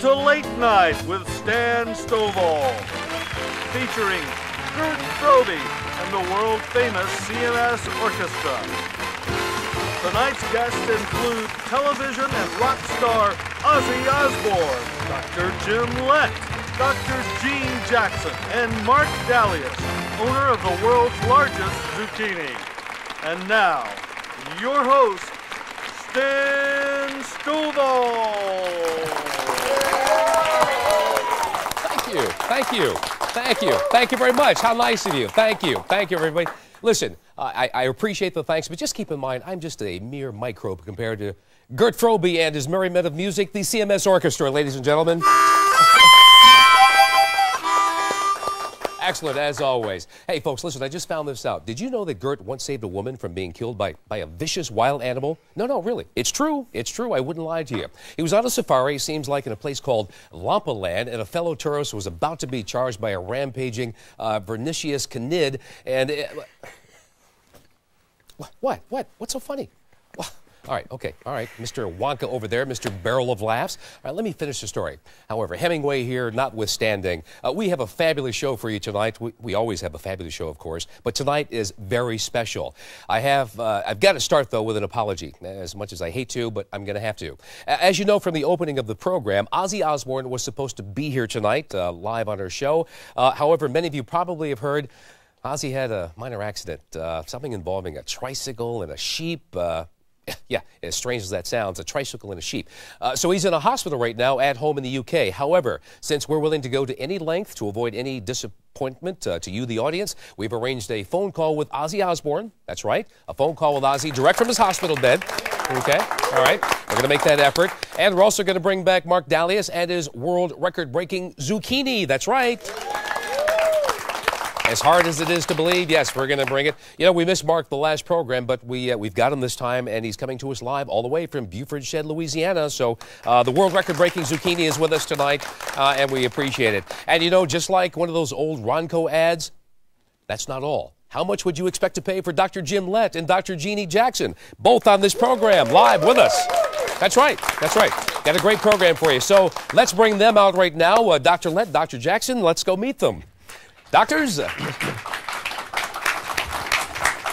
to Late Night with Stan Stovall, featuring Gert Frobe and the world famous CMS Orchestra. Tonight's guests include television and rock star Ozzy Osbourne, Dr. Jim Lett, Dr. Gene Jackson, and Mark Dalius, owner of the world's largest zucchini. And now, your host, Stan Stovall. Thank you. Thank you. Thank you. Very much. How nice of you. Thank you. Thank you, everybody. Listen, I, I appreciate the thanks, but just keep in mind, I'm just a mere microbe compared to Gert Frobe and his Merry Men of Music, the CMS Orchestra, ladies and gentlemen. Excellent, as always. Hey, folks, listen, I just found this out. Did you know that Gert once saved a woman from being killed by, by a vicious wild animal? No, no, really. It's true. It's true. I wouldn't lie to you. He was on a safari, seems like in a place called Lampaland, and a fellow tourist was about to be charged by a rampaging uh, Vernicius canid, and... It, what? What? What's so funny? All right, okay, all right. Mr. Wonka over there, Mr. Barrel of Laughs. All right, let me finish the story. However, Hemingway here notwithstanding, uh, we have a fabulous show for you tonight. We, we, always have a fabulous show, of course, but tonight is very special. I have, uh, I've got to start, though, with an apology, as much as I hate to, but I'm going to have to. As you know from the opening of the program, Ozzy Osbourne was supposed to be here tonight, uh, live on our show. Uh, however, many of you probably have heard Ozzy had a minor accident, uh, something involving a tricycle and a sheep. Yeah, as strange as that sounds, a tricycle and a sheep. Uh, so he's in a hospital right now at home in the UK. However, since we're willing to go to any length to avoid any disappointment uh, to you, the audience, we've arranged a phone call with Ozzy Osbourne. That's right, a phone call with Ozzy direct from his hospital bed. Okay, all right, we're going to make that effort. And we're also going to bring back Mark Dalius and his world record breaking zucchini. That's right. As hard as it is to believe, yes, we're going to bring it. You know, we missed Mark the last program, but we uh, we've got him this time, and he's coming to us live all the way from Buford Shed, Louisiana. So uh, the world record-breaking zucchini is with us tonight, uh, and we appreciate it. And you know, just like one of those old Ronco ads, that's not all. How much would you expect to pay for Dr. Jim Lett and Dr. Jeannie Jackson, both on this program, live with us? That's right. That's right. Got a great program for you. So let's bring them out right now. Uh, Dr. Lett, Dr. Jackson, let's go meet them. Doctors?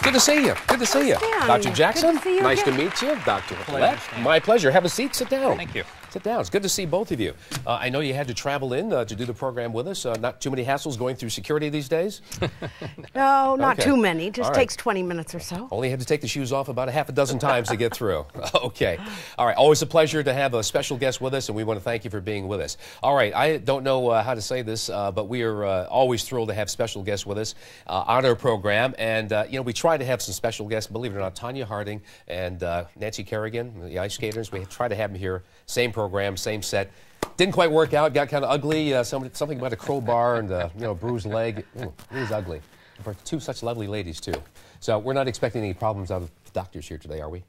Good to see you. Good to see you. Dr. Jackson, to you nice again. to meet you. Dr. Pleasure, my pleasure. Have a seat. Sit down. Thank you. Sit down. It's good to see both of you. Uh, I know you had to travel in uh, to do the program with us. Uh, not too many hassles going through security these days. No, not Okay. too many. Just right. takes 20 minutes or so. Only had to take the shoes off about a half a dozen times to get through. Okay. All right. Always a pleasure to have a special guest with us, and we want to thank you for being with us. All right. I don't know uh, how to say this, uh, but we are uh, always thrilled to have special guests with us uh, on our program. And, uh, you know, we try to have some special guests. Believe it or not, Tonya Harding and uh, Nancy Kerrigan, the ice skaters, we try to have them here. Same program, same set. Didn't quite work out. Got kind of ugly. Uh, somebody, something about a crowbar and uh, you know bruised leg. Ooh, it was ugly. For two such lovely ladies too. So we're not expecting any problems out of doctors here today, are we?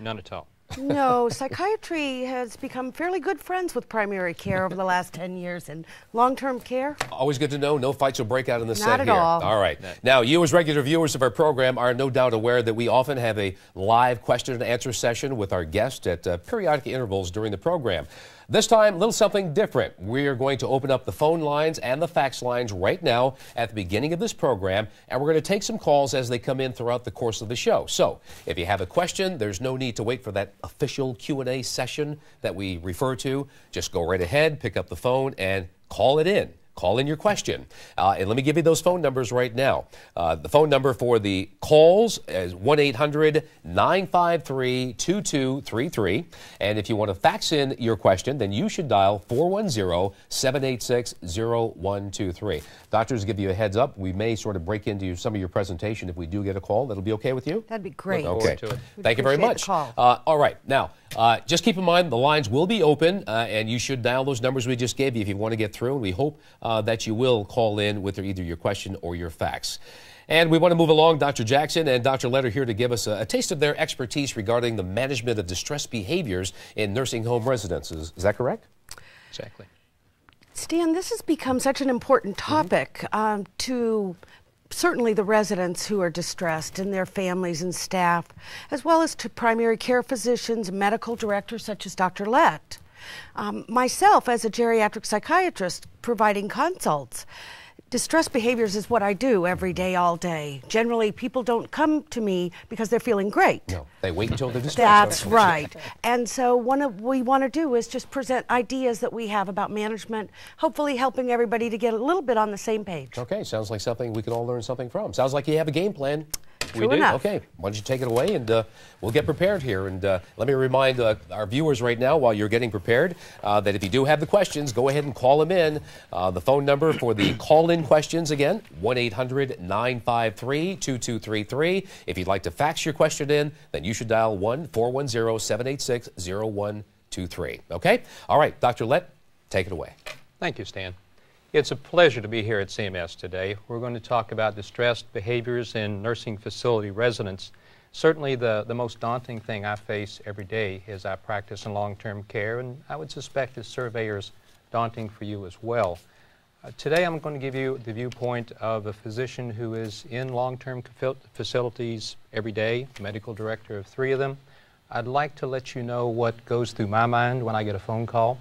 None at all. No, psychiatry has become fairly good friends with primary care over the last 10 years and long term care. Always good to know. No fights will break out in the Not set at here. all. All right. Now, you as regular viewers of our program are no doubt aware that we often have a live question and answer session with our guest at uh, periodic intervals during the program. This time, a little something different. We are going to open up the phone lines and the fax lines right now at the beginning of this program, and we're going to take some calls as they come in throughout the course of the show. So, if you have a question, there's no need to wait for that official Q&A session that we refer to. Just go right ahead, pick up the phone, and call it in. Call in your question. Uh, and let me give you those phone numbers right now. Uh, the phone number for the calls is 1 800 953 2233. And if you want to fax in your question, then you should dial 410 786 0123. Doctors, give you a heads up. We may sort of break into some of your presentation if we do get a call. That'll be okay with you? That'd be great. Okay. forward to it. We'd Thank you very much. the call. Uh, all right. Now, uh, just keep in mind the lines will be open, uh, and you should dial those numbers we just gave you if you want to get through. And we hope uh, that you will call in with either your question or your facts. And we want to move along. Dr. Jackson and Dr. Letter here to give us a, a taste of their expertise regarding the management of distress behaviors in nursing home residences. Is that correct? Exactly. Stan, this has become such an important topic um, to certainly the residents who are distressed and their families and staff, as well as to primary care physicians, medical directors such as Dr. Lett. Um, myself, as a geriatric psychiatrist providing consults, distress behaviors is what I do every day, all day. Generally, people don't come to me because they're feeling great. No, they wait until they're distressed. That's right. And so, one of what we want to do is just present ideas that we have about management, hopefully helping everybody to get a little bit on the same page. Okay, sounds like something we can all learn something from. Sounds like you have a game plan. True we do. enough. Okay, why don't you take it away and uh, we'll get prepared here. And uh, let me remind uh, our viewers right now, while you're getting prepared, uh, that if you do have the questions, go ahead and call them in. Uh, the phone number for the call-in questions again: 1-800-953-2233. If you'd like to fax your question in, then you should dial 1-410-786-0123. Okay. All right, Dr. Lett, take it away. Thank you, Stan. It's a pleasure to be here at CMS today. We're going to talk about distressed behaviors in nursing facility residents. Certainly, the, the most daunting thing I face every day is I practice in long term care, and I would suspect as surveyors, daunting for you as well. Uh, today, I'm going to give you the viewpoint of a physician who is in long term facilities every day, medical director of three of them. I'd like to let you know what goes through my mind when I get a phone call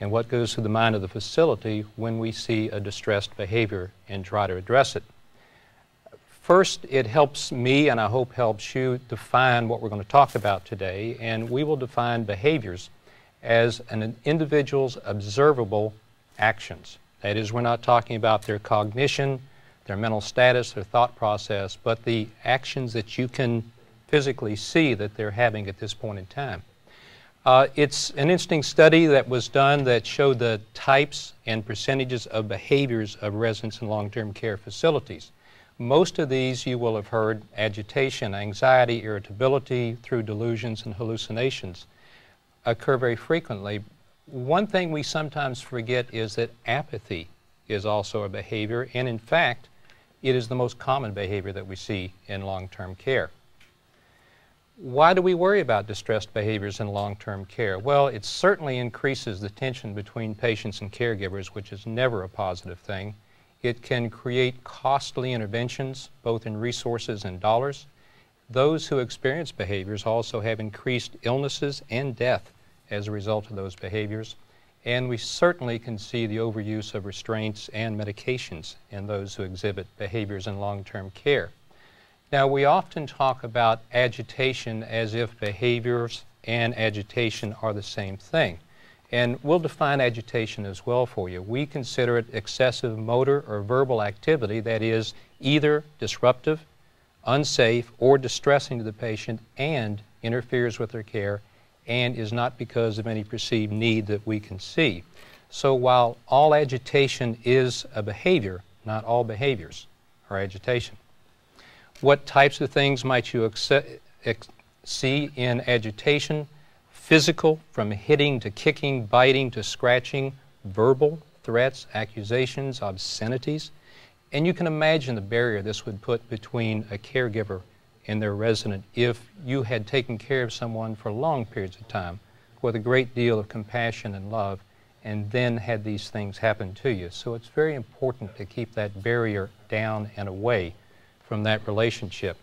and what goes through the mind of the facility when we see a distressed behavior and try to address it. First, it helps me, and I hope helps you, define what we're going to talk about today, and we will define behaviors as an individual's observable actions. That is, we're not talking about their cognition, their mental status, their thought process, but the actions that you can physically see that they're having at this point in time. Uh, it's an interesting study that was done that showed the types and percentages of behaviors of residents in long term care facilities. Most of these you will have heard agitation, anxiety, irritability through delusions and hallucinations occur very frequently. One thing we sometimes forget is that apathy is also a behavior, and in fact, it is the most common behavior that we see in long term care. Why do we worry about distressed behaviors in long term care? Well, it certainly increases the tension between patients and caregivers, which is never a positive thing. It can create costly interventions, both in resources and dollars. Those who experience behaviors also have increased illnesses and death as a result of those behaviors. And we certainly can see the overuse of restraints and medications in those who exhibit behaviors in long term care. Now, we often talk about agitation as if behaviors and agitation are the same thing. And we'll define agitation as well for you. We consider it excessive motor or verbal activity that is either disruptive, unsafe, or distressing to the patient and interferes with their care and is not because of any perceived need that we can see. So while all agitation is a behavior, not all behaviors are agitation. What types of things might you see in agitation? Physical, from hitting to kicking, biting to scratching, verbal, threats, accusations, obscenities. And you can imagine the barrier this would put between a caregiver and their resident if you had taken care of someone for long periods of time with a great deal of compassion and love and then had these things happen to you. So it's very important to keep that barrier down and away from that relationship.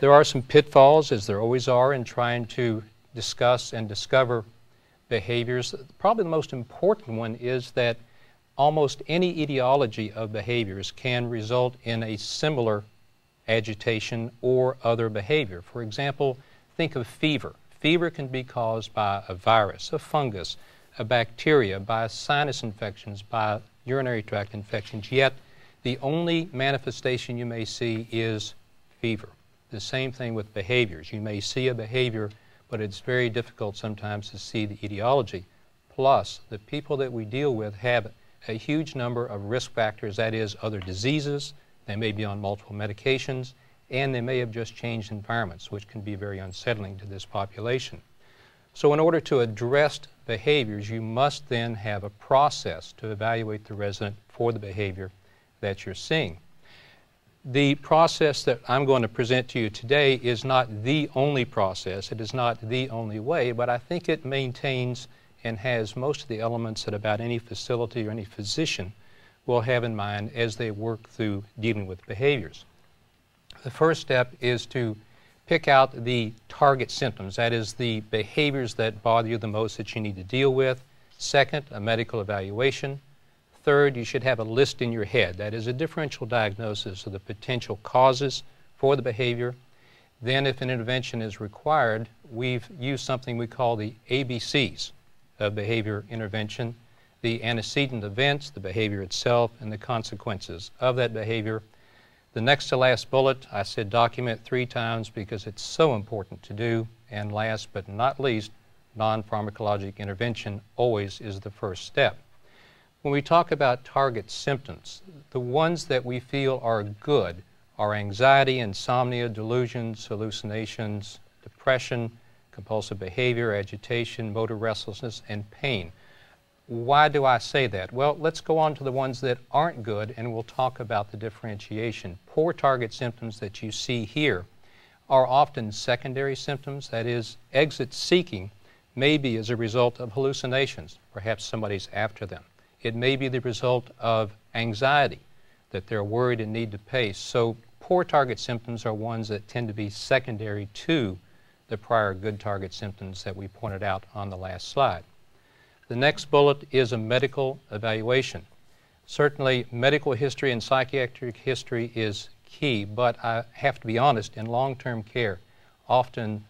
There are some pitfalls, as there always are, in trying to discuss and discover behaviors. Probably the most important one is that almost any etiology of behaviors can result in a similar agitation or other behavior. For example, think of fever. Fever can be caused by a virus, a fungus, a bacteria, by sinus infections, by urinary tract infections, yet the only manifestation you may see is fever. The same thing with behaviors. You may see a behavior, but it's very difficult sometimes to see the etiology. Plus, the people that we deal with have a huge number of risk factors, that is, other diseases, they may be on multiple medications, and they may have just changed environments, which can be very unsettling to this population. So, in order to address behaviors, you must then have a process to evaluate the resident for the behavior that you're seeing. The process that I'm going to present to you today is not the only process, it is not the only way, but I think it maintains and has most of the elements that about any facility or any physician will have in mind as they work through dealing with behaviors. The first step is to pick out the target symptoms, that is, the behaviors that bother you the most that you need to deal with. Second, a medical evaluation. Third, you should have a list in your head. That is a differential diagnosis of the potential causes for the behavior. Then, if an intervention is required, we've used something we call the ABCs of behavior intervention the antecedent events, the behavior itself, and the consequences of that behavior. The next to last bullet, I said document three times because it's so important to do. And last but not least, non pharmacologic intervention always is the first step. When we talk about target symptoms, the ones that we feel are good are anxiety, insomnia, delusions, hallucinations, depression, compulsive behavior, agitation, motor restlessness, and pain. Why do I say that? Well, let's go on to the ones that aren't good and we'll talk about the differentiation. Poor target symptoms that you see here are often secondary symptoms, that is, exit seeking may be as a result of hallucinations. Perhaps somebody's after them. It may be the result of anxiety, that they're worried and need to pace. So, poor target symptoms are ones that tend to be secondary to the prior good target symptoms that we pointed out on the last slide. The next bullet is a medical evaluation. Certainly, medical history and psychiatric history is key, but I have to be honest, in long term care, often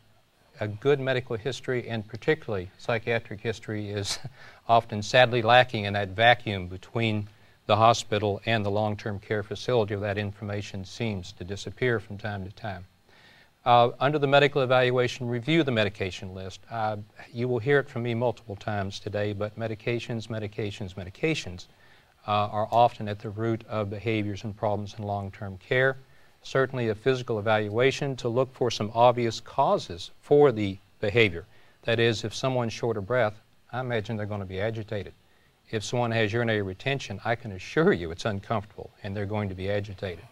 a good medical history and particularly psychiatric history is often sadly lacking in that vacuum between the hospital and the long term care facility where that information seems to disappear from time to time. Uh, under the medical evaluation, review the medication list. Uh, you will hear it from me multiple times today, but medications, medications, medications uh, are often at the root of behaviors and problems in long term care. Certainly, a physical evaluation to look for some obvious causes for the behavior. That is, if someone's short of breath, I imagine they're going to be agitated. If someone has urinary retention, I can assure you it's uncomfortable and they're going to be agitated.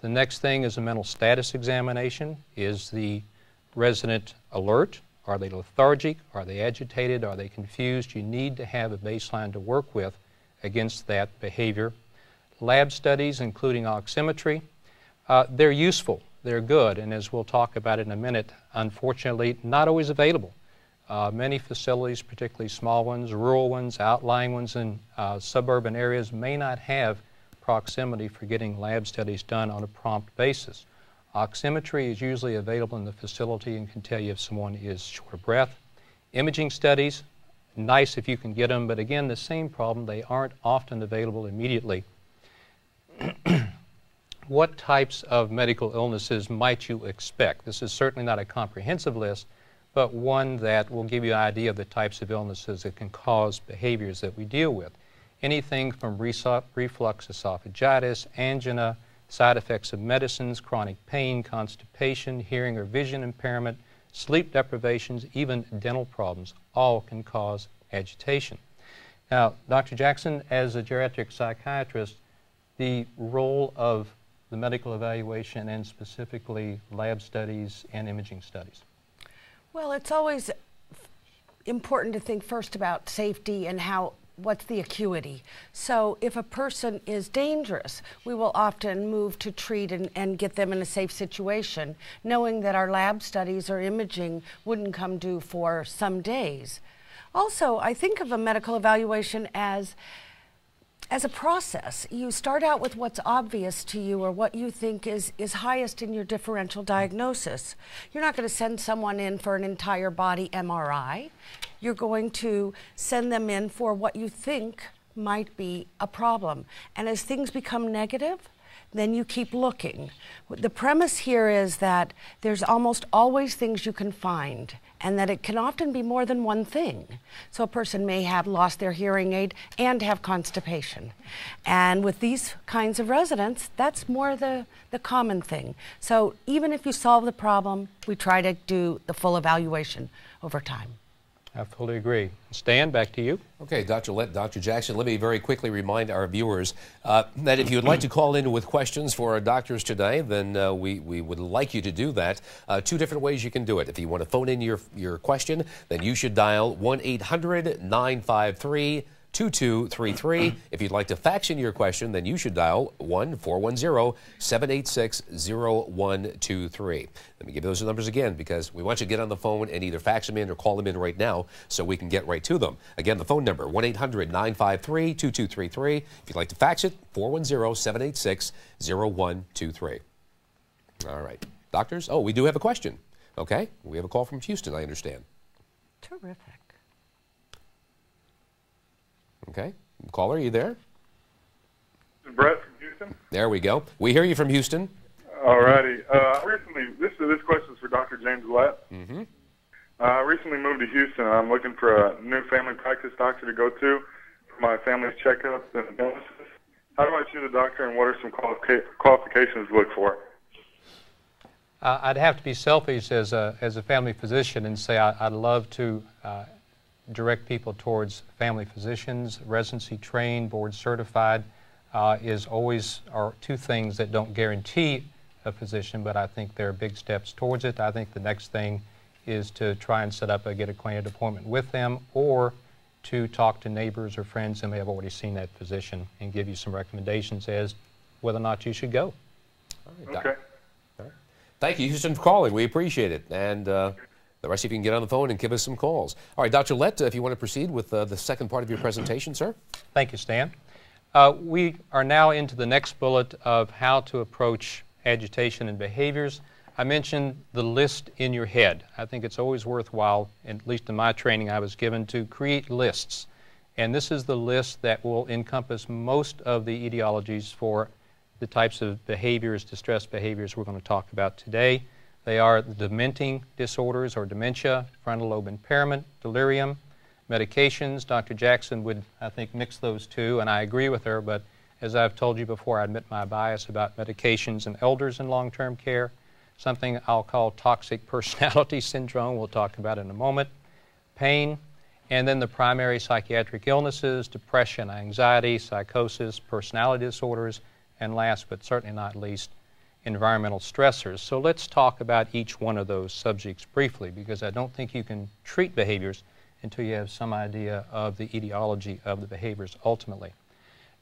The next thing is a mental status examination. Is the resident alert? Are they lethargic? Are they agitated? Are they confused? You need to have a baseline to work with against that behavior. Lab studies, including oximetry, uh, they're useful, they're good, and as we'll talk about in a minute, unfortunately, not always available. Uh, many facilities, particularly small ones, rural ones, outlying ones in uh, suburban areas, may not have proximity for getting lab studies done on a prompt basis. Oximetry is usually available in the facility and can tell you if someone is short of breath. Imaging studies, nice if you can get them, but again, the same problem, they aren't often available immediately. what types of medical illnesses might you expect? This is certainly not a comprehensive list, but one that will give you an idea of the types of illnesses that can cause behaviors that we deal with anything from reflux esophagitis, angina, side effects of medicines, chronic pain, constipation, hearing or vision impairment, sleep deprivations, even dental problems, all can cause agitation. Now, Dr. Jackson, as a geriatric psychiatrist, the role of the medical evaluation and specifically lab studies and imaging studies? Well, it's always important to think first about safety and how what's the acuity. So if a person is dangerous, we will often move to treat and, and, get them in a safe situation, knowing that our lab studies or imaging wouldn't come due for some days. Also, I think of a medical evaluation as as a process, you start out with what's obvious to you or what you think is, is highest in your differential diagnosis. You're not going to send someone in for an entire body MRI. You're going to send them in for what you think might be a problem. And as things become negative, then you keep looking. The premise here is that there's almost always things you can find and that it can often be more than one thing. So a person may have lost their hearing aid and have constipation. And with these kinds of residents, that's more the, the common thing. So even if you solve the problem, we try to do the full evaluation over time. I fully agree. Stan, back to you. Okay, Dr. Lett, Dr. Jackson, let me very quickly remind our viewers uh, that if you would like to call in with questions for our doctors today, then uh, we, we would like you to do that. Uh, two different ways you can do it. If you want to phone in your, your question, then you should dial 1 800 953 2233. If you'd like to fax in your question, then you should dial 1 410 786 0123. Let me give those numbers again because we want you to get on the phone and either fax them in or call them in right now so we can get right to them. Again, the phone number 1 800 953 2233. If you'd like to fax it, 410 786 0123. All right. Doctors? Oh, we do have a question. Okay. We have a call from Houston, I understand. Terrific. Okay. Caller, are you there? Brett from Houston. There we go. We hear you from Houston. All righty. Uh, I recently, this this question is for Dr. James Willett. Mm-hmm. Uh, I recently moved to Houston. I'm looking for a new family practice doctor to go to for my family's checkups and illnesses. How do I choose a doctor, and what are some qualifica- qualifications to look for? Uh, I'd have to be selfish as a, as a family physician and say I, would love to uh, direct people towards family physicians, residency trained, board certified. Uh, is always are two things that don't guarantee a physician, but I think there are big steps towards it. I think the next thing is to try and set up a get acquainted appointment with them or to talk to neighbors or friends who may have already seen that physician and give you some recommendations as whether or not you should go. okay. Thank you, Houston, for calling. We appreciate it. And uh, the rest of you can get on the phone and give us some calls. All right, Dr. Lett, if you want to proceed with uh, the second part of your presentation, sir. Thank you, Stan. Uh, we are now into the next bullet of how to approach agitation and behaviors. I mentioned the list in your head. I think it's always worthwhile, at least in my training I was given, to create lists. And this is the list that will encompass most of the etiologies for the types of behaviors, distress behaviors we're going to talk about today. They are the dementing disorders or dementia, frontal lobe impairment, delirium, medications. Dr. Jackson would, I think, mix those two, and I agree with her, but as I've told you before, I admit my bias about medications and elders in long term care. Something I'll call toxic personality syndrome, we'll talk about in a moment. Pain, and then the primary psychiatric illnesses depression, anxiety, psychosis, personality disorders, and last but certainly not least, environmental stressors. So let's talk about each one of those subjects briefly because I don't think you can treat behaviors until you have some idea of the etiology of the behaviors ultimately.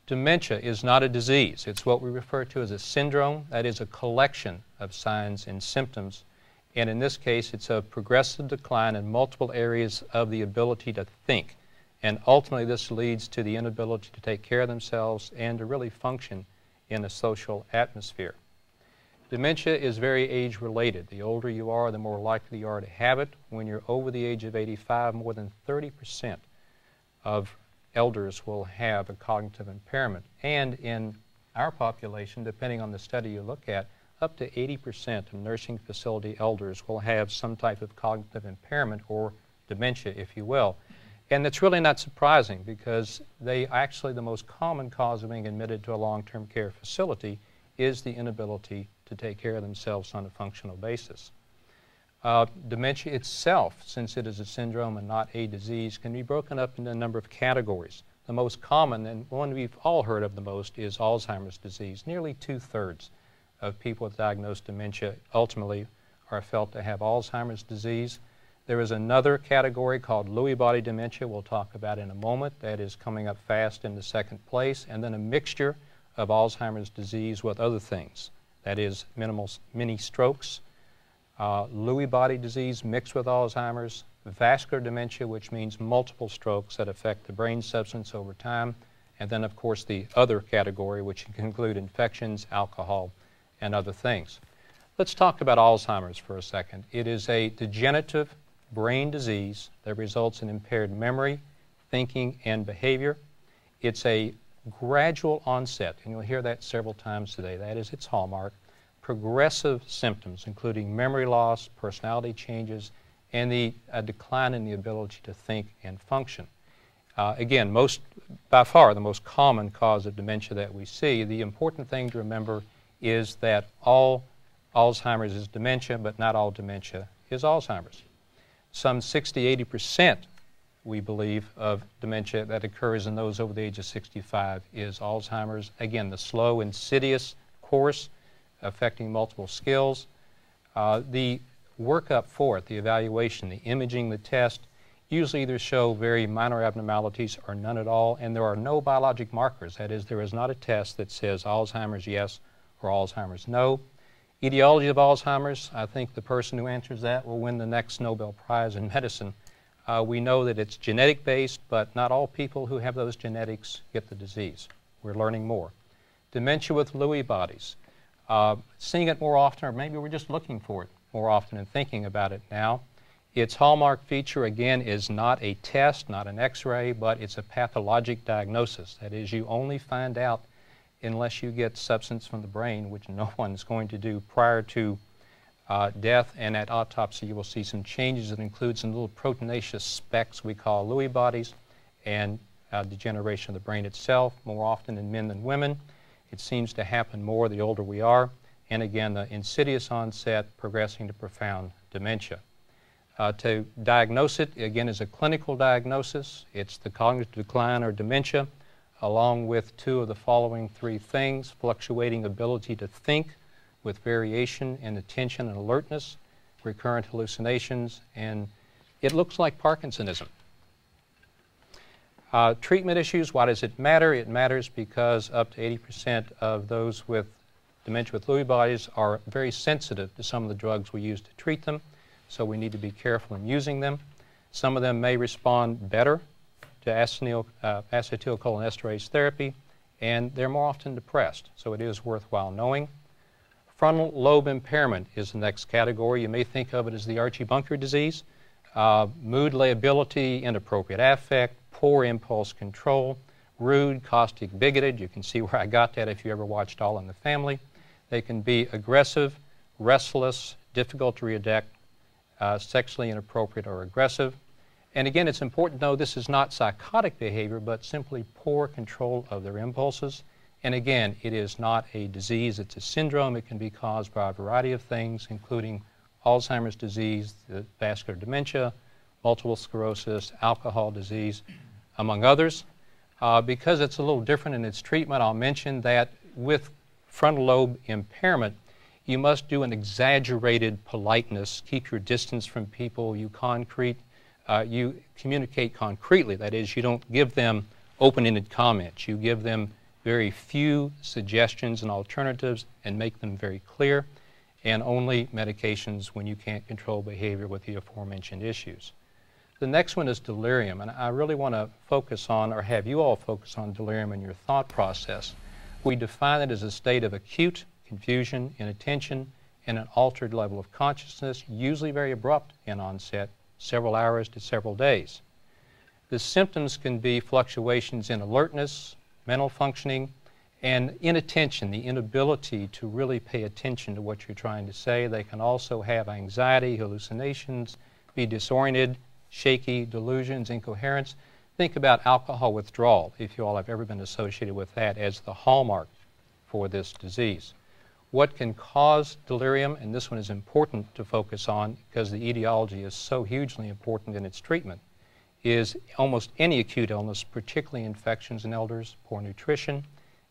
Dementia is not a disease. It's what we refer to as a syndrome. That is a collection of signs and symptoms. And in this case, it's a progressive decline in multiple areas of the ability to think. And ultimately, this leads to the inability to take care of themselves and to really function in a social atmosphere. Dementia is very age related. The older you are, the more likely you are to have it. When you're over the age of 85, more than 30% of elders will have a cognitive impairment. And in our population, depending on the study you look at, up to 80% of nursing facility elders will have some type of cognitive impairment or dementia, if you will. And it's really not surprising because they actually the most common cause of being admitted to a long-term care facility is the inability to take care of themselves on a functional basis. Uh, dementia itself, since it is a syndrome and not a disease, can be broken up into a number of categories. The most common, and one we've all heard of the most, is Alzheimer's disease. Nearly two thirds of people with diagnosed dementia ultimately are felt to have Alzheimer's disease. There is another category called Lewy body dementia, we'll talk about in a moment, that is coming up fast in the second place, and then a mixture of Alzheimer's disease with other things. That is minimal, mini strokes, uh, Lewy body disease mixed with Alzheimer's, vascular dementia, which means multiple strokes that affect the brain substance over time, and then, of course, the other category, which can include infections, alcohol, and other things. Let's talk about Alzheimer's for a second. It is a degenerative brain disease that results in impaired memory, thinking, and behavior. It's a gradual onset, and you'll hear that several times today. That is its hallmark. Progressive symptoms, including memory loss, personality changes, and the decline in the ability to think and function. Uh, again, most, by far the most common cause of dementia that we see. The important thing to remember is that all Alzheimer's is dementia, but not all dementia is Alzheimer's some 60, 80 percent, we believe, of dementia that occurs in those over the age of 65 is Alzheimer's. Again, the slow, insidious course affecting multiple skills. Uh, the workup for it, the evaluation, the imaging, the test, usually either show very minor abnormalities or none at all, and there are no biologic markers. That is, there is not a test that says Alzheimer's yes or Alzheimer's no. Etiology of Alzheimer's, I think the person who answers that will win the next Nobel Prize in medicine. Uh, we know that it's genetic based, but not all people who have those genetics get the disease. We're learning more. Dementia with Lewy bodies. Uh, seeing it more often, or maybe we're just looking for it more often and thinking about it now. Its hallmark feature, again, is not a test, not an x ray, but it's a pathologic diagnosis. That is, you only find out unless you get substance from the brain, which no one's going to do prior to uh, death. And at autopsy, you will see some changes that include some little proteinaceous specks we call Lewy bodies and uh, degeneration of the brain itself, more often in men than women. It seems to happen more the older we are. And again, the insidious onset progressing to profound dementia. Uh, to diagnose it, again, is a clinical diagnosis. It's the cognitive decline or dementia along with two of the following three things fluctuating ability to think with variation in attention and alertness, recurrent hallucinations, and it looks like Parkinsonism. Uh, treatment issues, why does it matter? It matters because up to 80% of those with dementia with Lewy bodies are very sensitive to some of the drugs we use to treat them, so we need to be careful in using them. Some of them may respond better to acetyl, uh, acetylcholinesterase therapy, and they're more often depressed, so it is worthwhile knowing. Frontal lobe impairment is the next category. You may think of it as the Archie Bunker disease. Uh, mood lability, inappropriate affect, poor impulse control, rude, caustic, bigoted. You can see where I got that if you ever watched All in the Family. They can be aggressive, restless, difficult to readapt, uh, sexually inappropriate or aggressive. And again, it's important to know this is not psychotic behavior, but simply poor control of their impulses. And again, it is not a disease, it's a syndrome. It can be caused by a variety of things, including Alzheimer's disease, vascular dementia, multiple sclerosis, alcohol disease, among others. Uh, because it's a little different in its treatment, I'll mention that with frontal lobe impairment, you must do an exaggerated politeness, keep your distance from people, you concrete uh, you communicate concretely. That is, you don't give them open ended comments. You give them very few suggestions and alternatives and make them very clear, and only medications when you can't control behavior with the aforementioned issues. The next one is delirium, and I really want to focus on, or have you all focus on delirium in your thought process. We define it as a state of acute confusion, inattention, and an altered level of consciousness, usually very abrupt in onset, several hours to several days. The symptoms can be fluctuations in alertness, mental functioning, and inattention, the inability to really pay attention to what you're trying to say. They can also have anxiety, hallucinations, be disoriented, shaky, delusions, incoherence. Think about alcohol withdrawal, if you all have ever been associated with that, as the hallmark for this disease what can cause delirium, and this one is important to focus on because the etiology is so hugely important in its treatment, is almost any acute illness, particularly infections in elders, poor nutrition,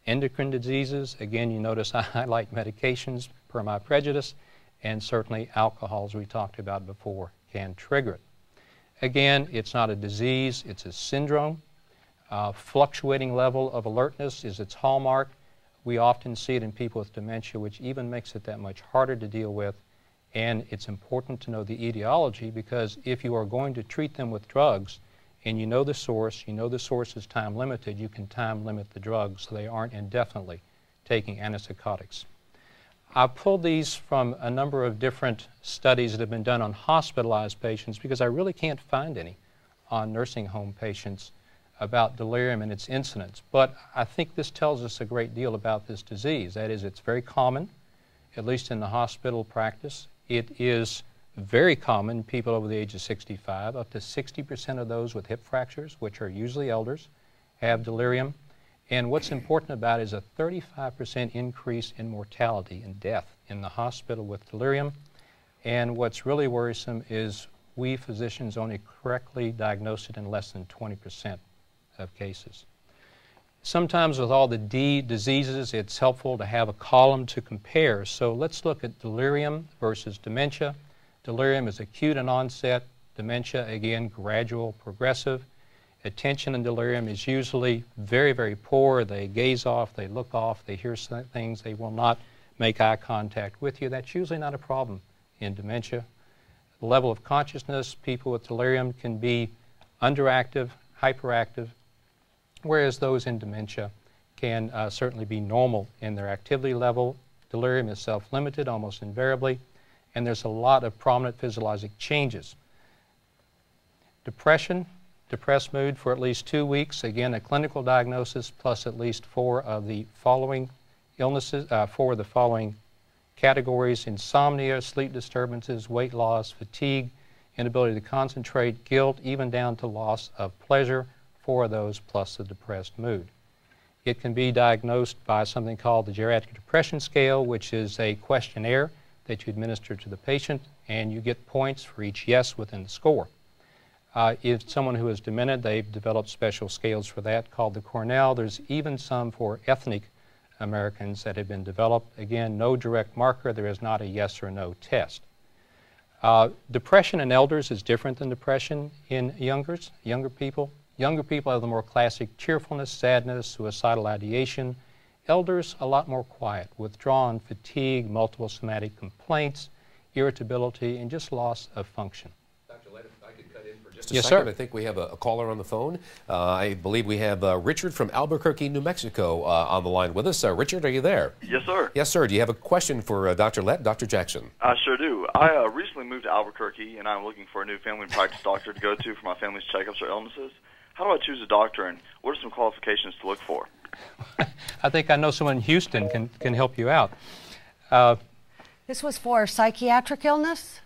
endocrine diseases. Again, you notice I highlight medications per my prejudice, and certainly alcohol, as we talked about before, can trigger it. Again, it's not a disease, it's a syndrome. Uh, fluctuating level of alertness is its hallmark. We often see it in people with dementia, which even makes it that much harder to deal with. And it's important to know the etiology because if you are going to treat them with drugs and you know the source, you know the source is time limited, you can time limit the drugs so they aren't indefinitely taking antipsychotics. I pulled these from a number of different studies that have been done on hospitalized patients because I really can't find any on nursing home patients about delirium and its incidence. But I think this tells us a great deal about this disease. That is, it's very common, at least in the hospital practice. It is very common people over the age of 65. Up to 60% of those with hip fractures, which are usually elders, have delirium. And what's important about it is a 35% increase in mortality and death in the hospital with delirium. And what's really worrisome is we physicians only correctly diagnose it in less than 20% of cases. Sometimes with all the D diseases, it's helpful to have a column to compare. So let's look at delirium versus dementia. Delirium is acute in onset, Dementia, again, gradual, progressive. Attention and delirium is usually very, very poor. They gaze off, they look off, they hear things, they will not make eye contact with you. That's usually not a problem in dementia. The level of consciousness, people with delirium can be underactive, hyperactive, whereas those in dementia can uh, certainly be normal in their activity level. Delirium is self limited almost invariably, and there's a lot of prominent physiologic changes. Depression, depressed mood for at least two weeks, again, a clinical diagnosis plus at least four of the following illnesses, uh, four of the following categories insomnia, sleep disturbances, weight loss, fatigue, inability to concentrate, guilt, even down to loss of pleasure, four of those plus the depressed mood. It can be diagnosed by something called the Geriatric Depression Scale, which is a questionnaire that you administer to the patient, and you get points for each yes within the score. Uh, if someone who is demented, they've developed special scales for that called the Cornell. There's even some for ethnic Americans that have been developed. Again, no direct marker. There is not a yes or no test. Uh, depression in elders is different than depression in youngers, younger people. Younger people have the more classic cheerfulness, sadness, suicidal ideation. Elders, a lot more quiet, withdrawn, fatigue, multiple somatic complaints, irritability, and just loss of function Dr. Lett, if I could cut in for just a yes, second. Sir. I think we have a, a caller on the phone. Uh, I believe we have uh, Richard from Albuquerque, New Mexico, uh, on the line with us. Uh, Richard, are you there? Yes, sir. Yes, sir. Do you have a question for uh, Dr. Lett, Dr. Jackson? I sure do. I uh, recently moved to Albuquerque, and I'm looking for a new family practice doctor to go to for my family's checkups or illnesses. How do I choose a doctor, and what are some qualifications to look for? I think I know someone in Houston can, can help you out. this was for psychiatric illness?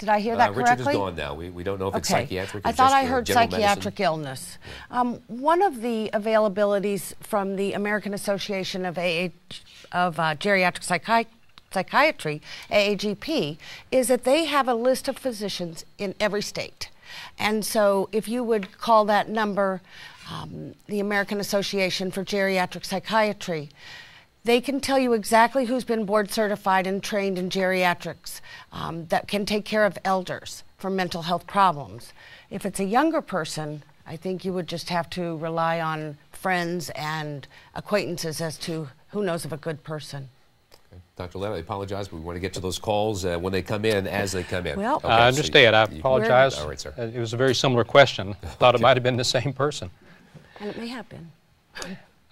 Did I hear that uh, correctly? Richard is gone now. We, we don't know if okay. it's psychiatric or I thought just, I uh, heard psychiatric medicine. illness. Um, one of the availabilities from the American Association of, AA, of uh, Geriatric Psychi- Psychiatry, AAGP, is that they have a list of physicians in every state. And so if you would call that number um, the American Association for Geriatric Psychiatry, they can tell you exactly who's been board certified and trained in geriatrics um, that can take care of elders for mental health problems. If it's a younger person, I think you would just have to rely on friends and acquaintances as to who knows of a good person. Dr. Lett, I apologize, but we want to get to those calls uh, when they come in, as they come in. Well- Okay, I so understand. I apologize. All right, sir. Uh, It was a very similar question. Thought it might have been the same person. And it may have been.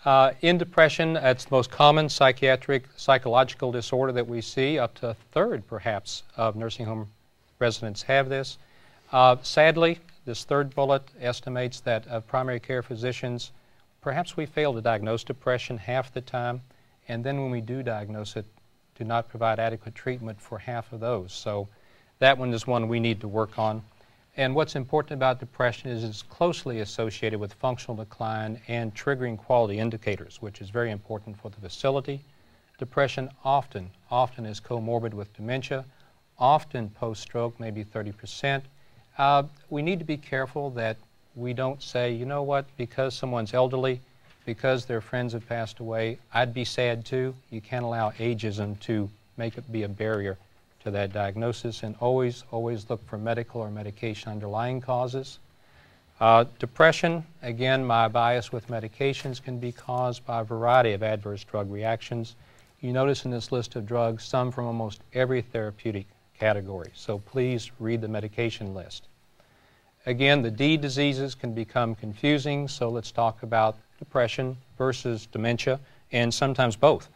Uh, in depression, it's the most common psychiatric psychological disorder that we see. Up to a third, perhaps, of nursing home residents have this. Uh, sadly, this third bullet estimates that of primary care physicians, perhaps we fail to diagnose depression half the time, and then when we do diagnose it, do not provide adequate treatment for half of those. So that one is one we need to work on. And what's important about depression is it's closely associated with functional decline and triggering quality indicators, which is very important for the facility. Depression often, often is comorbid with dementia, often post-stroke, maybe 30%. Uh, we need to be careful that we don't say, you know what, because someone's elderly, because their friends have passed away, I'd be sad too. You can't allow ageism to make it be a barrier to that diagnosis and always, always look for medical or medication underlying causes. Uh, depression, again, my bias with medications can be caused by a variety of adverse drug reactions. You notice in this list of drugs some from almost every therapeutic category, so please read the medication list. Again, the D diseases can become confusing, so let's talk about depression versus dementia, and sometimes both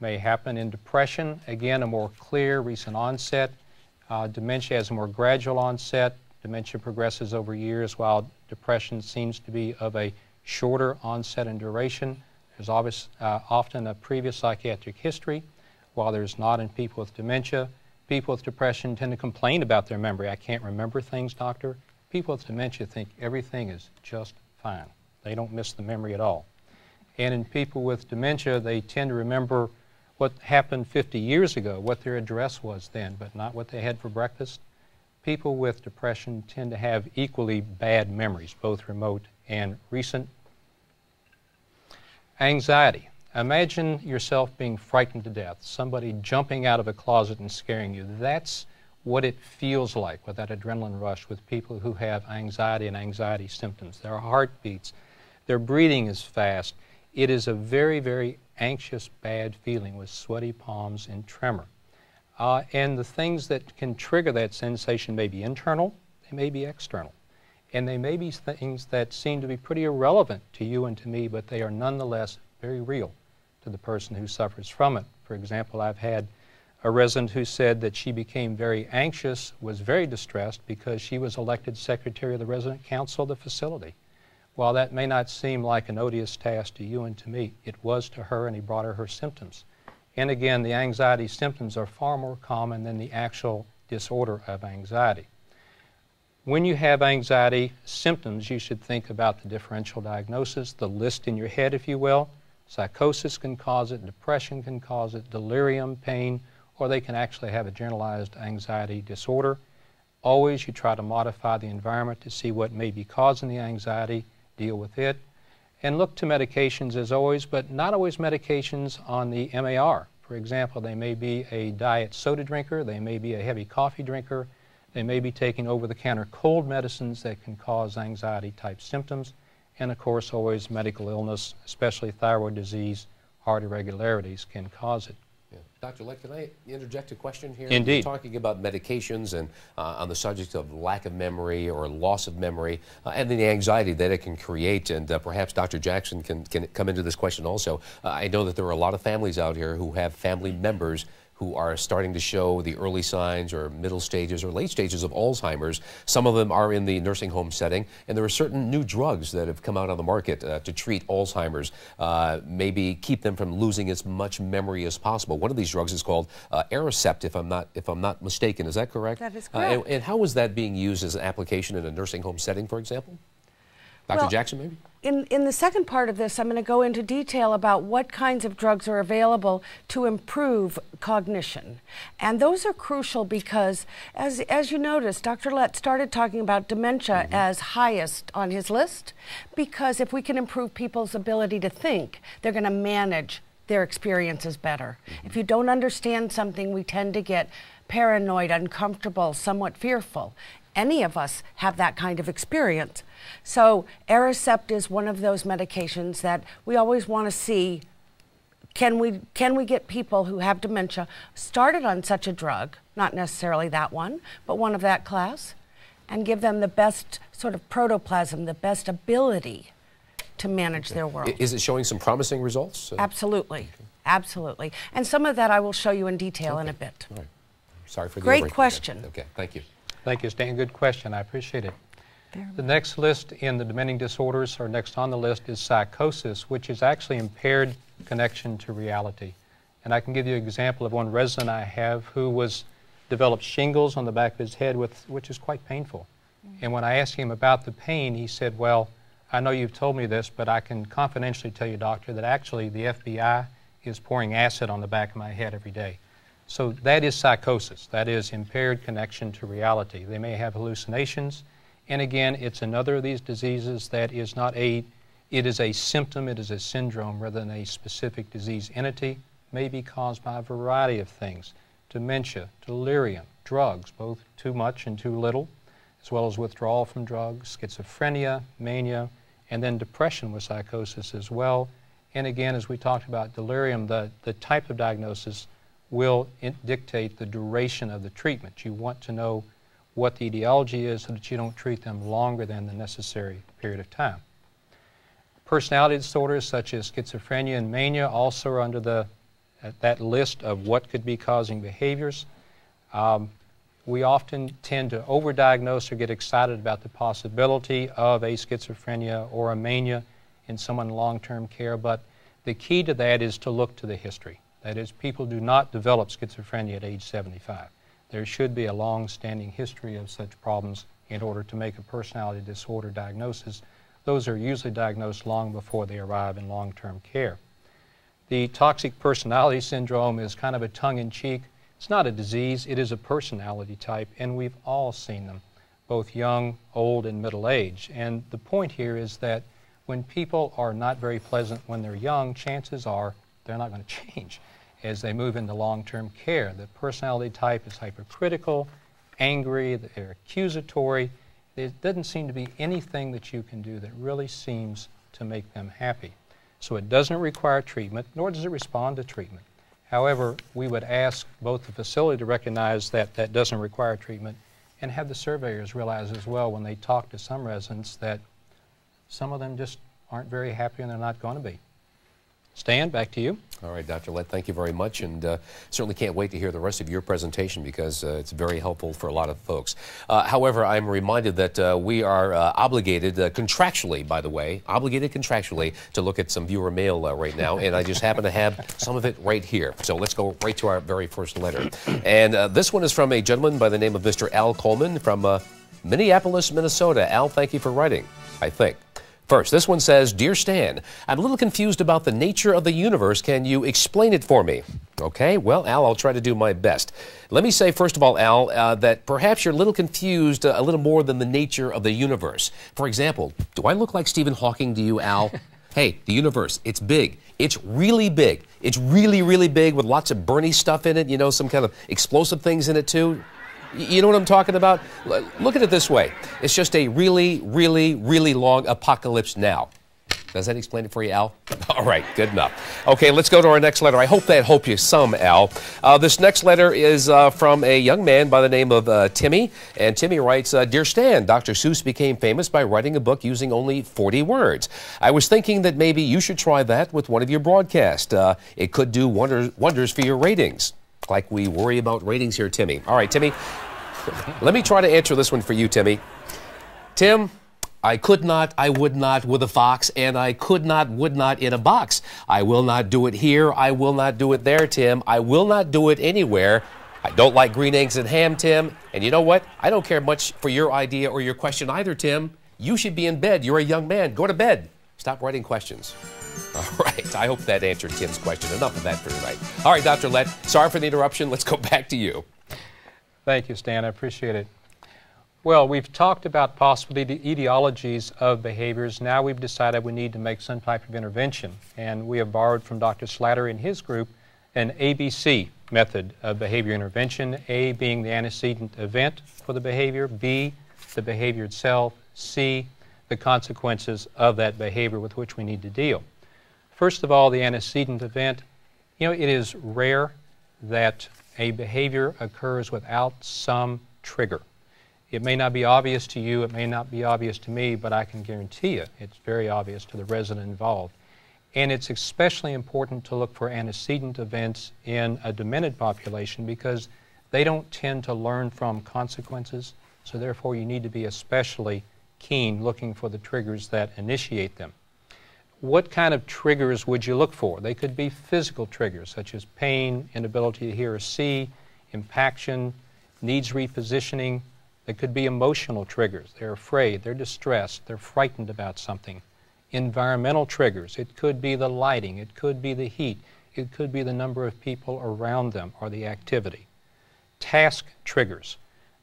may happen in depression. Again, a more clear recent onset. Uh, dementia has a more gradual onset. Dementia progresses over years, while depression seems to be of a shorter onset and duration. There's obvious, uh, often a previous psychiatric history, while there's not in people with dementia. People with depression tend to complain about their memory. I can't remember things, doctor. People with dementia think everything is just fine. They don't miss the memory at all. And in people with dementia, they tend to remember what happened 50 years ago, what their address was then, but not what they had for breakfast. People with depression tend to have equally bad memories, both remote and recent. Anxiety. Imagine yourself being frightened to death, somebody jumping out of a closet and scaring you. That's what it feels like with that adrenaline rush with people who have anxiety and anxiety symptoms. Their heartbeats, their breathing is fast. It is a very, very anxious, bad feeling with sweaty palms and tremor. Uh, and the things that can trigger that sensation may be internal, they may be external. And they may be things that seem to be pretty irrelevant to you and to me, but they are nonetheless very real to the person who suffers from it. For example, I've had a resident who said that she became very anxious, was very distressed because she was elected secretary of the resident council of the facility. While that may not seem like an odious task to you and to me, it was to her, and he brought her her symptoms. And again, the anxiety symptoms are far more common than the actual disorder of anxiety. When you have anxiety symptoms, you should think about the differential diagnosis, the list in your head, if you will. Psychosis can cause it, depression can cause it, delirium, pain, or they can actually have a generalized anxiety disorder. Always you try to modify the environment to see what may be causing the anxiety, deal with it, and look to medications as always, but not always medications on the MAR. For example, they may be a diet soda drinker, they may be a heavy coffee drinker, they may be taking over the counter cold medicines that can cause anxiety type symptoms, and of course, always medical illness, especially thyroid disease, heart irregularities, can cause it. Dr. Lett, can I interject a question here? Indeed. We're talking about medications and uh, on the subject of lack of memory or loss of memory uh, and the anxiety that it can create. And uh, perhaps Dr. Jackson can, can come into this question also. Uh, I know that there are a lot of families out here who have family members who are starting to show the early signs or middle stages or late stages of Alzheimer's. Some of them are in the nursing home setting, and there are certain new drugs that have come out on the market uh, to treat Alzheimer's, uh, maybe keep them from losing as much memory as possible. One of these drugs is called uh, Aricept, if I'm not if I'm not mistaken. Is that correct? That is Uh, correct. and, and how is that being used as an application in a nursing home setting, for example? Dr. Well, Jackson, maybe? In, in the second part of this, I'm going to go into detail about what kinds of drugs are available to improve cognition. And those are crucial because, as, as you noticed, Dr. Lett started talking about dementia mm-hmm. as highest on his list because if we can improve people's ability to think, they're going to manage their experiences better. Mm-hmm. If you don't understand something, we tend to get paranoid, uncomfortable, somewhat fearful. Any of us have that kind of experience. So, Aricept is one of those medications that we always want to see can we can we get people who have dementia started on such a drug, not necessarily that one, but one of that class, and give them the best sort of protoplasm, the best ability to manage their world. Is it showing some promising results? Uh, Absolutely. Absolutely. And some of that I will show you in detail in a bit. right. Sorry for the Great question. Okay, thank you. Thank you, Stan. Good question. I appreciate it. The next list in the dementing disorders, or next on the list, is psychosis, which is actually impaired connection to reality. And I can give you an example of one resident I have who was developed shingles on the back of his head, with, which is quite painful. Mm-hmm. And when I asked him about the pain, he said, "Well, I know you've told me this, but I can confidentially tell you, doctor, that actually the FBI is pouring acid on the back of my head every day." So that is psychosis. That is impaired connection to reality. They may have hallucinations. And again, it's another of these diseases that is not a, it is a symptom, it is a syndrome rather than a specific disease entity. May be caused by a variety of things dementia, delirium, drugs, both too much and too little, as well as withdrawal from drugs, schizophrenia, mania, and then depression with psychosis as well. And again, as we talked about delirium, the, the type of diagnosis will dictate the duration of the treatment. You want to know what the etiology is so that you don't treat them longer than the necessary period of time. Personality disorders such as schizophrenia and mania also are under the, uh, that list of what could be causing behaviors. Um, we often tend to overdiagnose or get excited about the possibility of a schizophrenia or a mania in someone in long-term care, but the key to that is to look to the history. That is, people do not develop schizophrenia at age 75. There should be a long-standing history of such problems in order to make a personality disorder diagnosis. Those are usually diagnosed long before they arrive in long-term care. The toxic personality syndrome is kind of a tongue-in-cheek. It's not a disease, it is a personality type, and we've all seen them, both young, old, and middle age. And the point here is that when people are not very pleasant when they're young, chances are they're not going to change as they move into long-term care. The personality type is hypercritical, angry, they're accusatory. There doesn't seem to be anything that you can do that really seems to make them happy. So it doesn't require treatment, nor does it respond to treatment. However, we would ask both the facility to recognize that that doesn't require treatment and have the surveyors realize as well when they talk to some residents that some of them just aren't very happy and they're not going to be. Stan, back to you. All right, Dr. Lett, thank you very much, and uh, certainly can't wait to hear the rest of your presentation because uh, it's very helpful for a lot of folks. Uh, however, I'm reminded that uh, we are uh, obligated uh, contractually, by the way, obligated contractually to look at some viewer mail right now, and I just happen to have some of it right here. So let's go right to our very first letter. And this one is from a gentleman by the name of Mr. Al Coleman from Minneapolis, Minnesota. Al, thank you for writing, I think. First, this one says Dear Stan, I'm a little confused about the nature of the universe. Can you explain it for me? Okay, well, Al, I'll try to do my best. Let me say, first of all, Al, uh, that perhaps you're a little confused uh, a little more than the nature of the universe. For example, do I look like Stephen Hawking to you, Al? hey, the universe, it's big. It's really big. It's really, really big with lots of Bernie stuff in it, you know, some kind of explosive things in it too. You know what I'm talking about? Look at it this way it's just a really, really, really long apocalypse now. Does that explain it for you, Al? All right, good enough. Okay, let's go to our next letter. I hope that helped you some, Al. Uh, this next letter is uh, from a young man by the name of uh, Timmy. And Timmy writes uh, Dear Stan, Dr. Seuss became famous by writing a book using only 40 words. I was thinking that maybe you should try that with one of your broadcasts. Uh, it could do wonders, wonders for your ratings like we worry about ratings here, Timmy. All right, Timmy, let me try to answer this one for you, Timmy. Tim, I could not, I would not with a fox, and I could not, would not in a box. I will not do it here. I will not do it there, Tim. I will not do it anywhere. I don't like green eggs and ham, Tim. And you know what? I don't care much for your idea or your question either, Tim. You should be in bed. You're a young man. Go to bed. Stop writing questions. All right. I hope that answered Tim's question. Enough of that for tonight. All right, Dr. Lett, sorry for the interruption. Let's go back to you. Thank you, Stan. I appreciate it. Well, we've talked about possibly the etiologies of behaviors. Now we've decided we need to make some type of intervention. And we have borrowed from Dr. Slatter and his group an ABC method of behavior intervention, A being the antecedent event for the behavior, B, the behavior itself, C, the consequences of that behavior with which we need to deal. First of all, the antecedent event. You know, it is rare that a behavior occurs without some trigger. It may not be obvious to you, it may not be obvious to me, but I can guarantee you it's very obvious to the resident involved. And it's especially important to look for antecedent events in a demented population because they don't tend to learn from consequences, so therefore you need to be especially keen looking for the triggers that initiate them what kind of triggers would you look for? They could be physical triggers, such as pain, inability to hear or see, impaction, needs repositioning. They could be emotional triggers. They're afraid, they're distressed, they're frightened about something. Environmental triggers. It could be the lighting, it could be the heat, it could be the number of people around them or the activity. Task triggers.